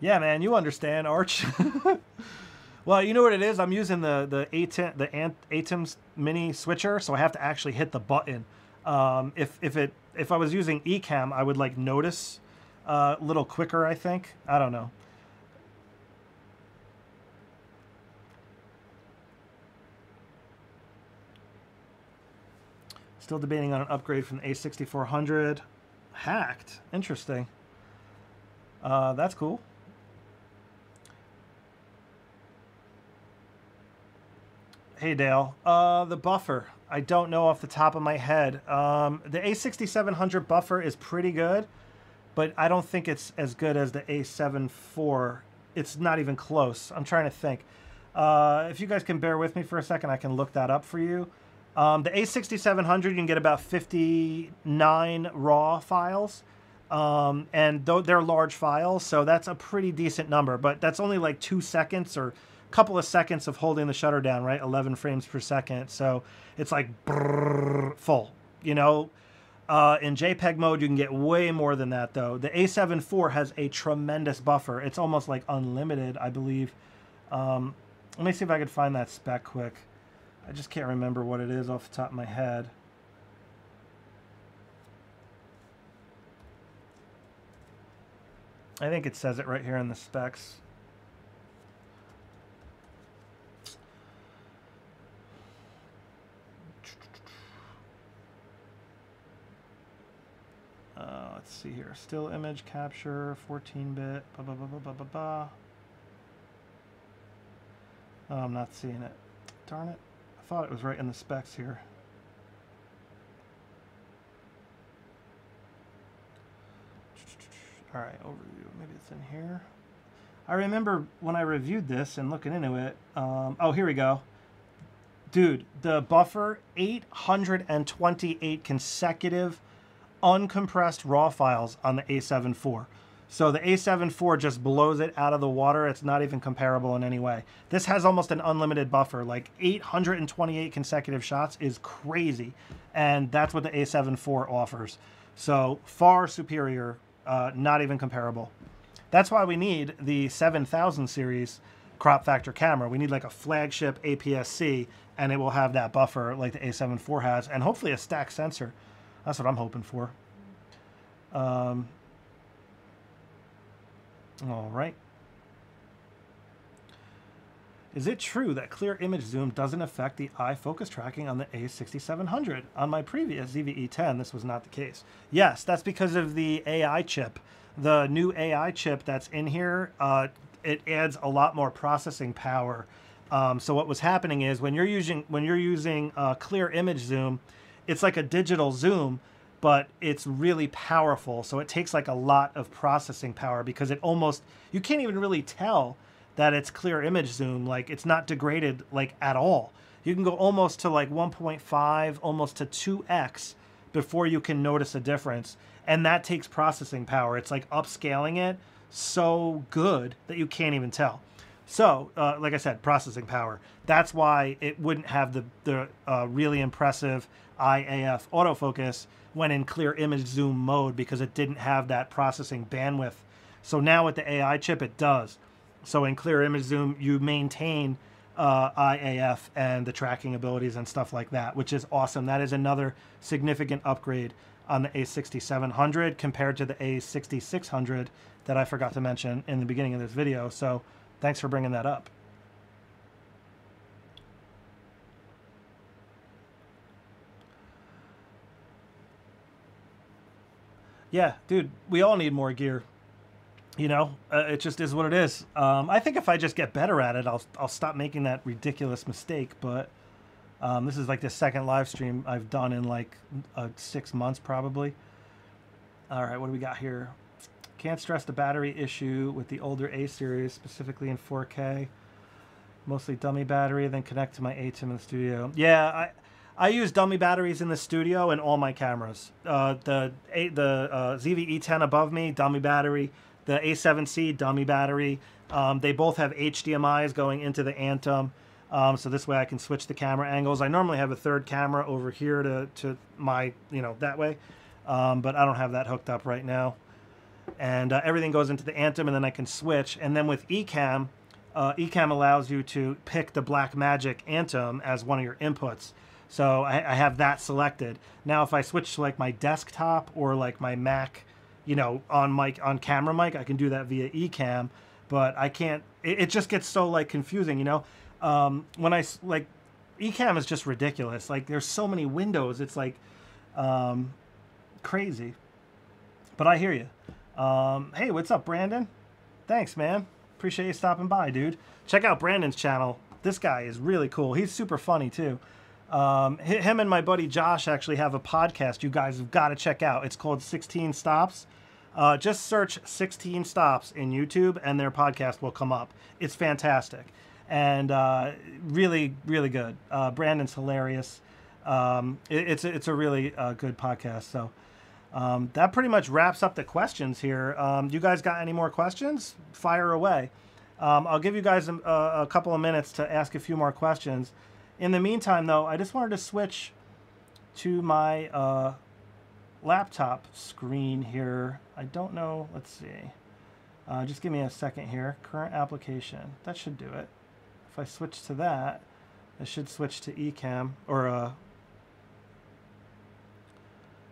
Yeah, man, you understand, Arch. Well, you know what it is? I'm using the the ATEM the ATEMs mini switcher, so I have to actually hit the button. Um, if if it if I was using Ecamm, I would like notice uh, a little quicker. I think I don't know. Still debating on an upgrade from the A6400. Hacked. Interesting. Uh, that's cool. Hey Dale, uh, the buffer. I don't know off the top of my head. Um, the A6700 buffer is pretty good, but I don't think it's as good as the A7 IV. It's not even close. I'm trying to think. Uh, if you guys can bear with me for a second, I can look that up for you. Um, the A6700, you can get about 59 RAW files. Um, and they're large files, so that's a pretty decent number, but that's only like two seconds or couple of seconds of holding the shutter down, right? 11 frames per second. So it's like brrr, full, you know. Uh, in JPEG mode, you can get way more than that, though. The A7 IV has a tremendous buffer. It's almost like unlimited, I believe. Um, let me see if I could find that spec quick. I just can't remember what it is off the top of my head. I think it says it right here in the specs. Uh, let's see here. Still image capture, 14-bit, blah, blah, blah, blah, blah, blah, blah. Oh, I'm not seeing it. Darn it. I thought it was right in the specs here. All right, overview. Maybe it's in here. I remember when I reviewed this and looking into it. Um, oh, here we go. Dude, the buffer 828 consecutive uncompressed RAW files on the A7 IV. So the A7 IV just blows it out of the water. It's not even comparable in any way. This has almost an unlimited buffer. Like 828 consecutive shots is crazy. And that's what the A7 IV offers. So far superior, uh, not even comparable. That's why we need the 7000 series crop factor camera. We need like a flagship APS-C and it will have that buffer like the A7 IV has and hopefully a stack sensor. That's what I'm hoping for. Um, all right. Is it true that clear image zoom doesn't affect the eye focus tracking on the A6700? On my previous ZV-E10, this was not the case. Yes, that's because of the AI chip. The new AI chip that's in here, uh, it adds a lot more processing power. Um, so what was happening is when you're using when you're using uh, clear image zoom, it's like a digital zoom, but it's really powerful. So it takes like a lot of processing power because it almost you can't even really tell that it's clear image zoom. Like it's not degraded like at all. You can go almost to like 1.5, almost to 2x before you can notice a difference. And that takes processing power. It's like upscaling it so good that you can't even tell. So, uh, like I said, processing power. That's why it wouldn't have the, the uh, really impressive IAF autofocus when in clear image zoom mode because it didn't have that processing bandwidth. So now with the AI chip, it does. So in clear image zoom, you maintain uh, IAF and the tracking abilities and stuff like that, which is awesome. That is another significant upgrade on the A6700 compared to the A6600 that I forgot to mention in the beginning of this video. So thanks for bringing that up. Yeah, dude, we all need more gear. You know, uh, it just is what it is. Um, I think if I just get better at it, I'll I'll stop making that ridiculous mistake. But um, this is like the second live stream I've done in like uh, six months, probably. All right, what do we got here? Can't stress the battery issue with the older A series, specifically in 4K. Mostly dummy battery, then connect to my ATEM in the studio. Yeah, I I use dummy batteries in the studio and all my cameras. Uh, the a, the uh, ZV-E10 above me, dummy battery. The A7C, dummy battery. Um, they both have HDMI's going into the ATEM. Um, so this way I can switch the camera angles. I normally have a third camera over here to, to my, you know, that way. Um, but I don't have that hooked up right now. And uh, everything goes into the ATEM, and then I can switch. And then with Ecamm, uh, Ecamm allows you to pick the Black Magic ATEM as one of your inputs. So I, I, have that selected. Now, if I switch to like my desktop or like my Mac, you know, on mic on camera mic, I can do that via Ecamm. But I can't. It, it just gets so like confusing, you know. Um, when I like, Ecamm is just ridiculous. Like there's so many windows. It's like um, crazy. But I hear you. Um, hey, what's up, Brandon? Thanks, man. Appreciate you stopping by, dude. Check out Brandon's channel. This guy is really cool. He's super funny too. Um, him and my buddy Josh actually have a podcast you guys have got to check out. It's called 16 Stops. Uh, just search 16 Stops in YouTube and their podcast will come up. It's fantastic and uh, really, really good. Uh, Brandon's hilarious. Um, it, it's, a, it's a really uh, good podcast. So um, that pretty much wraps up the questions here. Um, you guys got any more questions? Fire away. Um, I'll give you guys a, a couple of minutes to ask a few more questions. In the meantime, though, I just wanted to switch to my uh, laptop screen here. I don't know. Let's see. Uh, just give me a second here. Current application. That should do it. If I switch to that, I should switch to Ecamm or uh,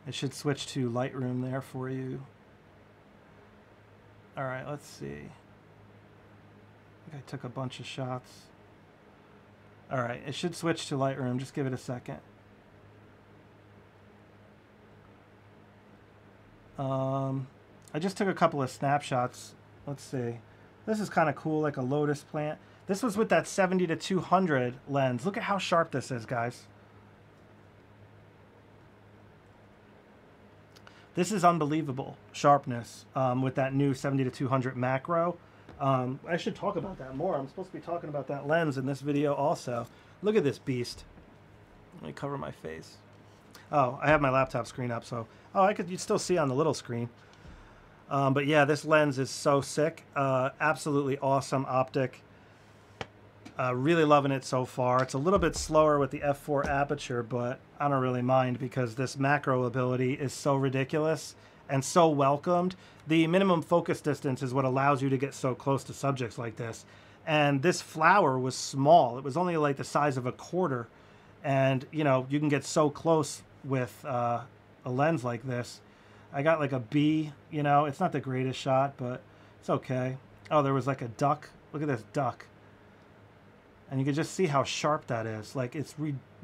it should switch to Lightroom there for you. All right, let's see. I I took a bunch of shots. All right, it should switch to Lightroom. Just give it a second. Um, I just took a couple of snapshots. Let's see. This is kind of cool, like a lotus plant. This was with that 70 to 200 lens. Look at how sharp this is, guys. This is unbelievable sharpness um, with that new 70 to 200 macro. Um, I should talk about that more. I'm supposed to be talking about that lens in this video also. Look at this beast. Let me cover my face. Oh, I have my laptop screen up, so oh, I could you'd still see on the little screen. Um, but yeah, this lens is so sick. Uh, absolutely awesome optic. Uh, really loving it so far. It's a little bit slower with the f4 aperture, but I don't really mind because this macro ability is so ridiculous and so welcomed. The minimum focus distance is what allows you to get so close to subjects like this. And this flower was small. It was only like the size of a quarter. And, you know, you can get so close with uh, a lens like this. I got like a B, you know, it's not the greatest shot, but it's okay. Oh, there was like a duck. Look at this duck. And you can just see how sharp that is. Like it's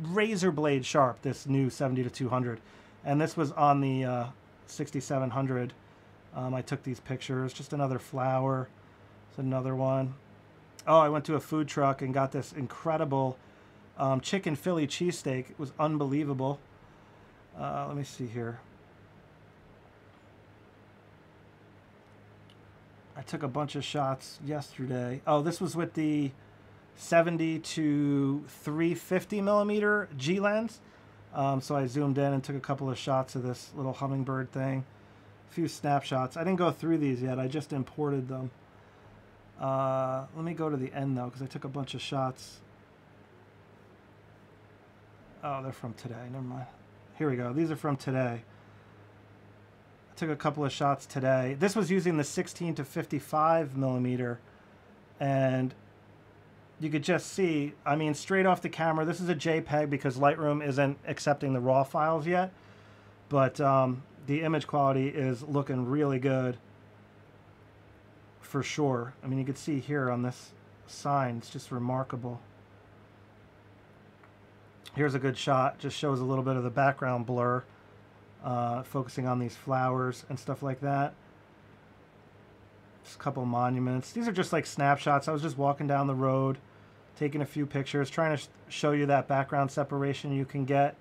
razor blade sharp, this new 70 to 200. And this was on the uh, 6700. Um, I took these pictures. Just another flower. It's another one. Oh, I went to a food truck and got this incredible um, chicken Philly cheesesteak. It was unbelievable. Uh, let me see here. I took a bunch of shots yesterday. Oh, this was with the 70 to 350 millimeter G lens. Um, so I zoomed in and took a couple of shots of this little hummingbird thing. A few snapshots. I didn't go through these yet. I just imported them. Uh, let me go to the end though, because I took a bunch of shots. Oh, they're from today. Never mind. Here we go. These are from today. I took a couple of shots today. This was using the 16 to 55 millimeter, and you could just see, I mean, straight off the camera, this is a JPEG because Lightroom isn't accepting the RAW files yet, but um, the image quality is looking really good for sure. I mean, you can see here on this sign, it's just remarkable. Here's a good shot. Just shows a little bit of the background blur, uh, focusing on these flowers and stuff like that. Just a couple monuments. These are just like snapshots. I was just walking down the road, taking a few pictures, trying to sh show you that background separation you can get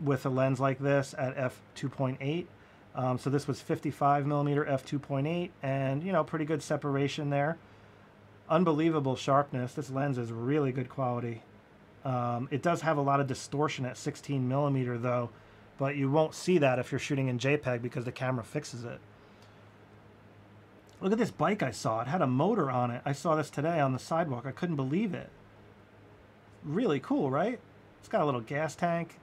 with a lens like this at f2.8. Um, so this was 55 millimeter f2.8 and you know pretty good separation there unbelievable sharpness this lens is really good quality um, it does have a lot of distortion at 16 millimeter though, but you won't see that if you're shooting in JPEG because the camera fixes it. Look at this bike I saw. It had a motor on it. I saw this today on the sidewalk. I couldn't believe it. Really cool, right? It's got a little gas tank.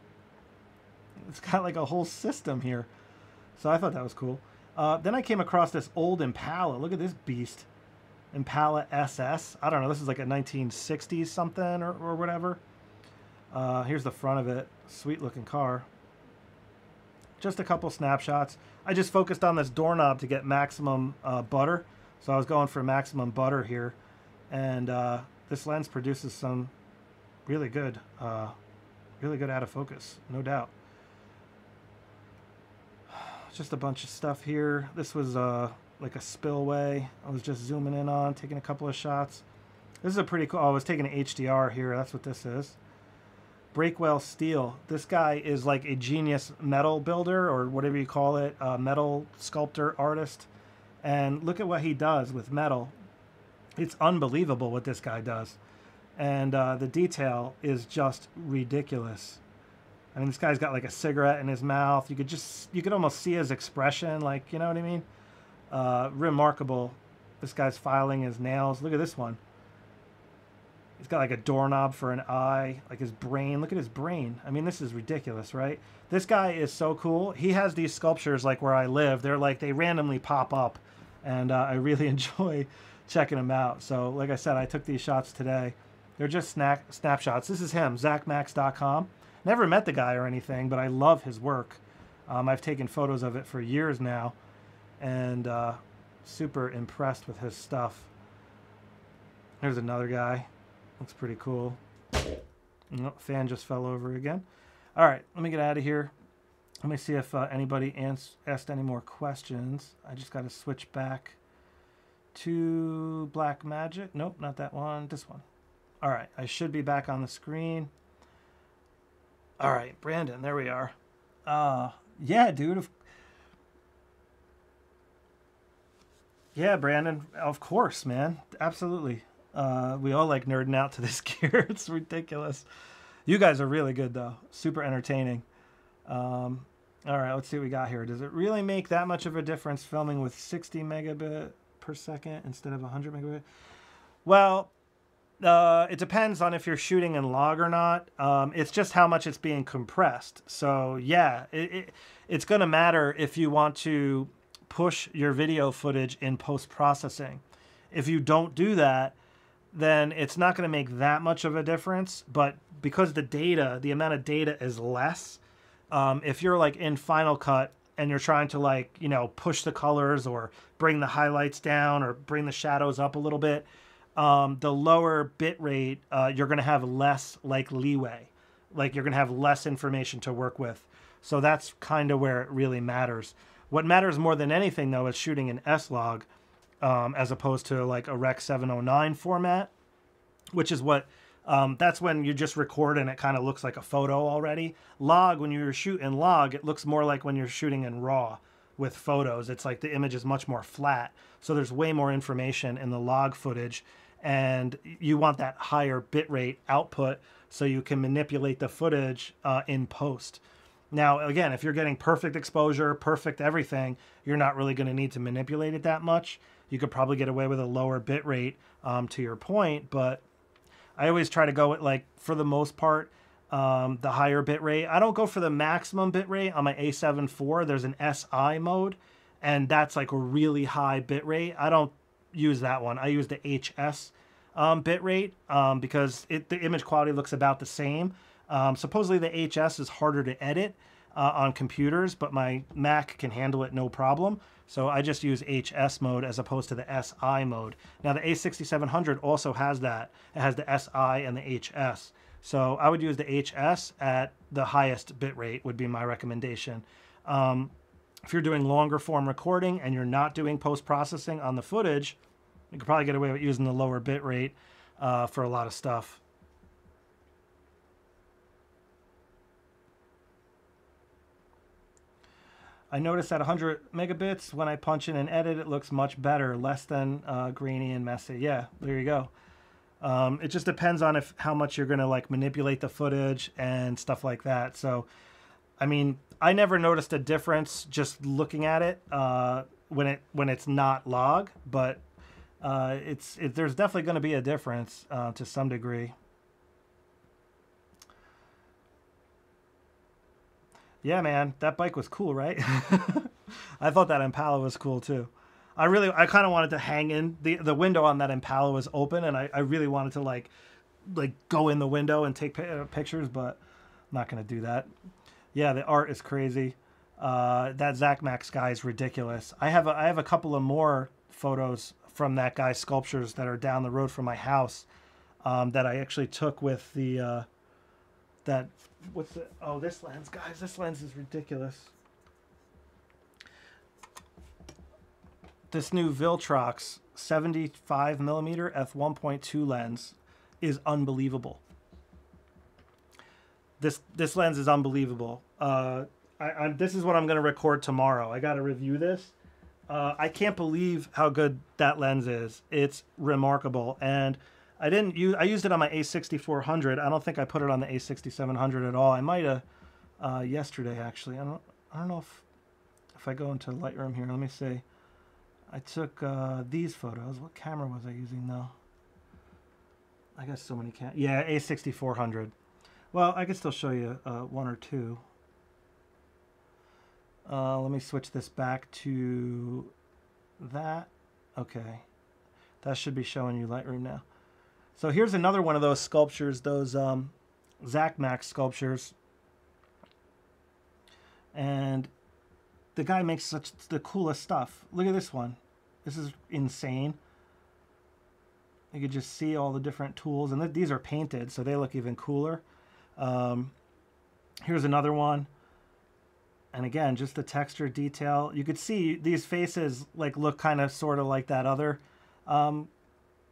It's got like a whole system here. So I thought that was cool. Uh, then I came across this old Impala. Look at this beast. Impala SS. I don't know. This is like a 1960s something or, or whatever. Uh, here's the front of it. Sweet looking car. Just a couple snapshots. I just focused on this doorknob to get maximum uh, butter. So I was going for maximum butter here. And uh, this lens produces some really good, uh, really good out of focus, no doubt. Just a bunch of stuff here. This was uh, like a spillway. I was just zooming in on, taking a couple of shots. This is a pretty cool, oh, I was taking an HDR here. That's what this is. Breakwell Steel. This guy is like a genius metal builder or whatever you call it, a metal sculptor artist. And look at what he does with metal. It's unbelievable what this guy does. And uh, the detail is just ridiculous. I mean, this guy's got like a cigarette in his mouth. You could just, you could almost see his expression, like, you know what I mean? Uh, remarkable. This guy's filing his nails. Look at this one. He's got like a doorknob for an eye, like his brain. Look at his brain. I mean, this is ridiculous, right? This guy is so cool. He has these sculptures like where I live. They're like, they randomly pop up. And uh, I really enjoy checking them out. So, like I said, I took these shots today. They're just snack, snapshots. This is him, ZachMax.com. Never met the guy or anything, but I love his work. Um, I've taken photos of it for years now. And uh, super impressed with his stuff. There's another guy. Looks pretty cool. Oh, fan just fell over again. All right, let me get out of here. Let me see if uh, anybody asked any more questions. I just got to switch back to Black Magic. Nope, not that one. This one. All right, I should be back on the screen. All right, Brandon, there we are. Uh, yeah, dude. Yeah, Brandon. Of course, man. Absolutely. Uh, we all like nerding out to this gear. it's ridiculous. You guys are really good though. Super entertaining. Um, all right, let's see what we got here. Does it really make that much of a difference filming with 60 megabit per second instead of 100 megabit? Well, uh, it depends on if you're shooting in log or not. Um, it's just how much it's being compressed. So yeah, it, it, it's going to matter if you want to push your video footage in post processing. If you don't do that, then it's not going to make that much of a difference. But because the data, the amount of data is less, um, if you're like in Final Cut and you're trying to like, you know, push the colors or bring the highlights down or bring the shadows up a little bit, um, the lower bit rate, uh, you're going to have less like leeway. Like you're going to have less information to work with. So that's kind of where it really matters. What matters more than anything, though, is shooting an S-Log um, as opposed to like a Rec 709 format, which is what um, that's when you just record and it kind of looks like a photo already. Log, when you're shooting log, it looks more like when you're shooting in RAW with photos. It's like the image is much more flat. So there's way more information in the log footage and you want that higher bitrate output so you can manipulate the footage uh, in post. Now, again, if you're getting perfect exposure, perfect everything, you're not really going to need to manipulate it that much. You could probably get away with a lower bit rate um, to your point, but I always try to go with like, for the most part, um, the higher bit rate. I don't go for the maximum bit rate on my A7 IV. There's an SI mode, and that's like a really high bit rate. I don't use that one. I use the HS um, bit rate um, because it, the image quality looks about the same. Um, supposedly the HS is harder to edit uh, on computers, but my Mac can handle it no problem. So I just use HS mode as opposed to the SI mode. Now the A6700 also has that. It has the SI and the HS. So I would use the HS at the highest bit rate would be my recommendation. Um, if you're doing longer form recording and you're not doing post processing on the footage, you could probably get away with using the lower bit rate uh, for a lot of stuff. I noticed at 100 megabits, when I punch in and edit, it looks much better, less than uh, grainy and messy. Yeah, there you go. Um, it just depends on if how much you're going to like manipulate the footage and stuff like that. So, I mean, I never noticed a difference just looking at it uh, when it when it's not log, but uh, it's it, there's definitely going to be a difference uh, to some degree. Yeah, man, that bike was cool, right? I thought that Impala was cool too. I really, I kind of wanted to hang in the the window on that Impala was open, and I, I really wanted to like, like go in the window and take pictures, but I'm not gonna do that yeah, the art is crazy. Uh, that Zach Max guy is ridiculous. I have a, I have a couple of more photos from that guy's sculptures that are down the road from my house um, that I actually took with the uh, that what's the oh this lens guys this lens is ridiculous. This new Viltrox 75 millimeter f 1.2 lens is unbelievable this this lens is unbelievable. Uh, I, I'm, this is what I'm going to record tomorrow. I got to review this. Uh, I can't believe how good that lens is. It's remarkable, and I didn't use. I used it on my A6400. I don't think I put it on the A6700 at all. I might have uh, yesterday actually. I don't. I don't know if if I go into Lightroom here. Let me see. I took uh, these photos. What camera was I using though? I got so many cam. Yeah, A6400. Well, I can still show you uh, one or two. Uh, let me switch this back to that. Okay. That should be showing you Lightroom now. So here's another one of those sculptures, those um, Zach Max sculptures. And the guy makes such the coolest stuff. Look at this one. This is insane. You can just see all the different tools. And th these are painted, so they look even cooler. Um, here's another one. And again, just the texture detail. You could see these faces like look kind of sort of like that other, um,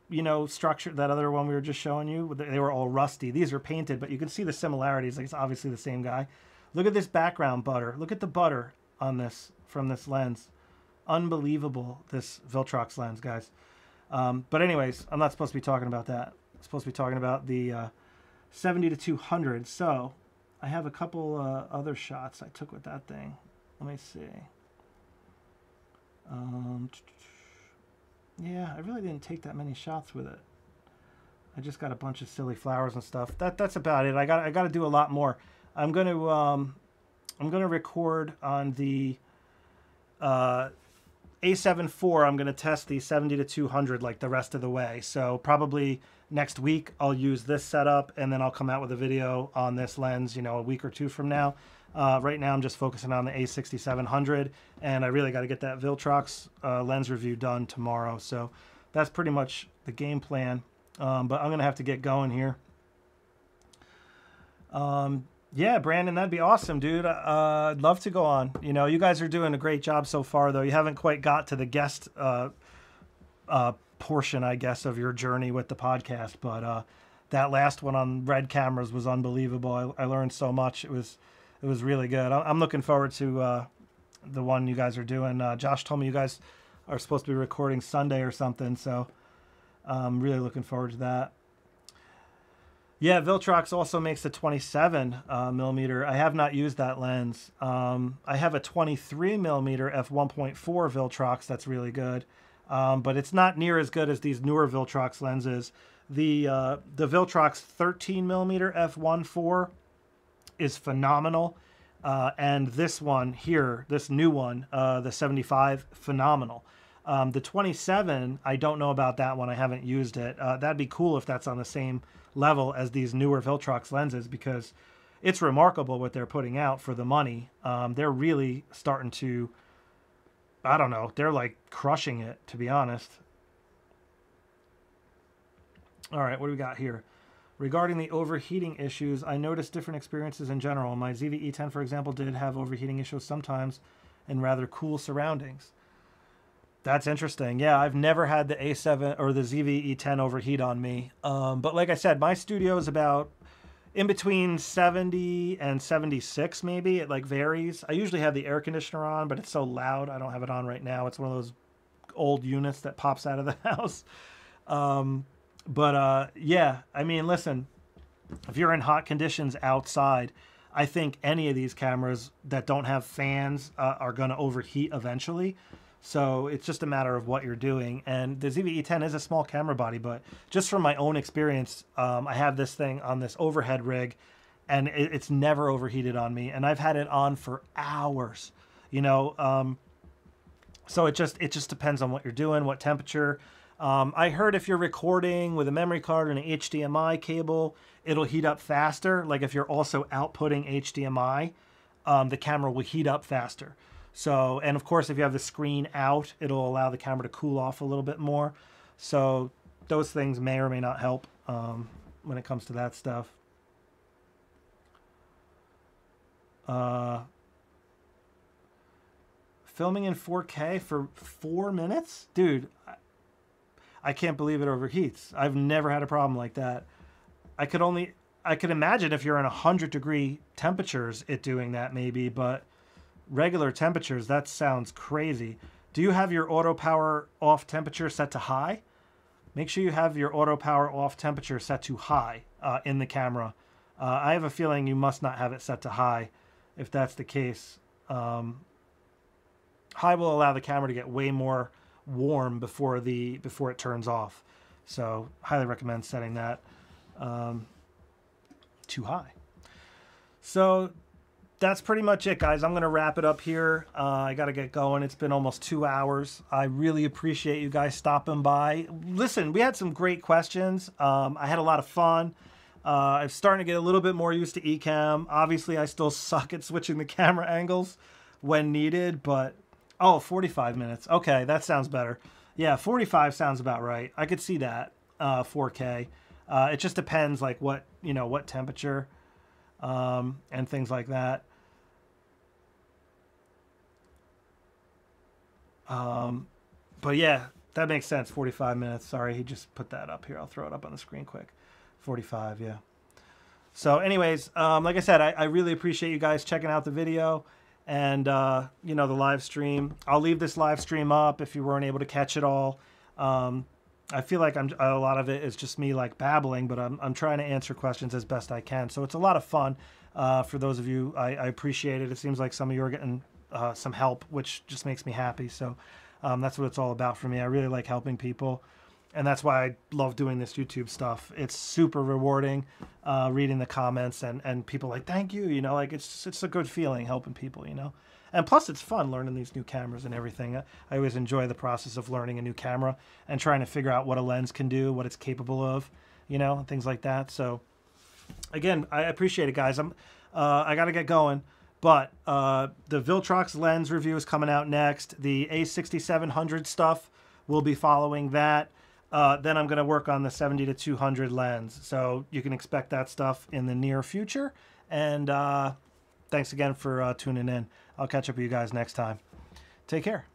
you know, structure, that other one we were just showing you. They were all rusty. These are painted, but you can see the similarities. Like it's obviously the same guy. Look at this background butter. Look at the butter on this from this lens. unbelievable. This Viltrox lens, guys. Um, but anyways, I'm not supposed to be talking about that. I'm supposed to be talking about the uh, 70 to 200. So I have a couple uh, other shots I took with that thing. Let me see. Um, yeah, I really didn't take that many shots with it. I just got a bunch of silly flowers and stuff. That that's about it. I got I got to do a lot more. I'm going to um, I'm going to record on the uh, A7 IV. I'm going to test the 70 to 200 like the rest of the way. So probably next week I'll use this setup and then I'll come out with a video on this lens. You know, a week or two from now. Uh, right now I'm just focusing on the A6700 and I really got to get that Viltrox uh, lens review done tomorrow. So that's pretty much the game plan. Um, but I'm going to have to get going here. Um, yeah, Brandon, that'd be awesome, dude. Uh, I'd love to go on. You know, you guys are doing a great job so far, though. You haven't quite got to the guest uh, uh, portion, I guess, of your journey with the podcast. But uh, that last one on red cameras was unbelievable. I, I, learned so much. It was it was really good. I'm looking forward to uh, the one you guys are doing. Uh, Josh told me you guys are supposed to be recording Sunday or something, so I'm really looking forward to that. Yeah, Viltrox also makes a 27 uh, millimeter. I have not used that lens. Um, I have a 23 millimeter f1.4 Viltrox that's really good, um, but it's not near as good as these newer Viltrox lenses. The uh, the Viltrox 13 millimeter f1.4 is phenomenal, uh, and this one here, this new one, uh, the 75, phenomenal. Um, the 27, I don't know about that one. I haven't used it. Uh, that'd be cool if that's on the same level as these newer Viltrox lenses because it's remarkable what they're putting out for the money. Um, they're really starting to, I don't know, they're like crushing it, to be honest. All right, what do we got here? Regarding the overheating issues, I noticed different experiences in general. My ZV-E10, for example, did have overheating issues sometimes in rather cool surroundings. That's interesting. Yeah, I've never had the A7 or the ZV-E10 overheat on me. Um, but like I said, my studio is about in between 70 and 76 maybe. It like varies. I usually have the air conditioner on, but it's so loud. I don't have it on right now. It's one of those old units that pops out of the house. Um, but uh, yeah, I mean, listen, if you're in hot conditions outside, I think any of these cameras that don't have fans uh, are going to overheat eventually. So it's just a matter of what you're doing. And the ZV-E10 is a small camera body, but just from my own experience, um, I have this thing on this overhead rig, and it, it's never overheated on me. And I've had it on for hours, you know. Um, so it just it just depends on what you're doing, what temperature. Um, I heard if you're recording with a memory card and an HDMI cable, it'll heat up faster. Like if you're also outputting HDMI, um, the camera will heat up faster. So, and of course, if you have the screen out, it'll allow the camera to cool off a little bit more. So those things may or may not help um, when it comes to that stuff. Uh, filming in 4K for four minutes? Dude, I, I can't believe it overheats. I've never had a problem like that. I could only, I could imagine if you're in 100 degree temperatures, it doing that maybe, but regular temperatures, that sounds crazy. Do you have your auto power off temperature set to high? Make sure you have your auto power off temperature set to high uh, in the camera. Uh, I have a feeling you must not have it set to high if that's the case. Um, high will allow the camera to get way more warm before the before it turns off. So highly recommend setting that um, too high. So that's pretty much it, guys. I'm going to wrap it up here. Uh, I got to get going. It's been almost two hours. I really appreciate you guys stopping by. Listen, we had some great questions. Um, I had a lot of fun. Uh, I'm starting to get a little bit more used to Ecamm. Obviously, I still suck at switching the camera angles when needed, but oh, 45 minutes. Okay, that sounds better. Yeah, 45 sounds about right. I could see that. Uh, 4K. Uh, it just depends, like what you know, what temperature um, and things like that. Um, but yeah, that makes sense. 45 minutes. Sorry, he just put that up here. I'll throw it up on the screen quick. 45, yeah. So anyways, um, like I said, I, I, really appreciate you guys checking out the video. And uh, you know the live stream. I'll leave this live stream up if you weren't able to catch it all. Um, I feel like I'm a lot of it is just me like babbling, but I'm I'm trying to answer questions as best I can. So it's a lot of fun. Uh, for those of you, I, I, appreciate it. It seems like some of you are getting uh, some help, which just makes me happy. So um, that's what it's all about for me. I really like helping people, and that's why I love doing this YouTube stuff. It's super rewarding, uh, reading the comments and and people like thank you. You know, like it's it's a good feeling helping people. You know and plus it's fun learning these new cameras and everything i always enjoy the process of learning a new camera and trying to figure out what a lens can do what it's capable of you know things like that so again i appreciate it guys i'm uh, i gotta get going but uh, the viltrox lens review is coming out next the a6700 stuff will be following that uh, then i'm going to work on the 70 to 200 lens so you can expect that stuff in the near future and uh, thanks again for uh, tuning in. I'll catch up with you guys next time. Take care.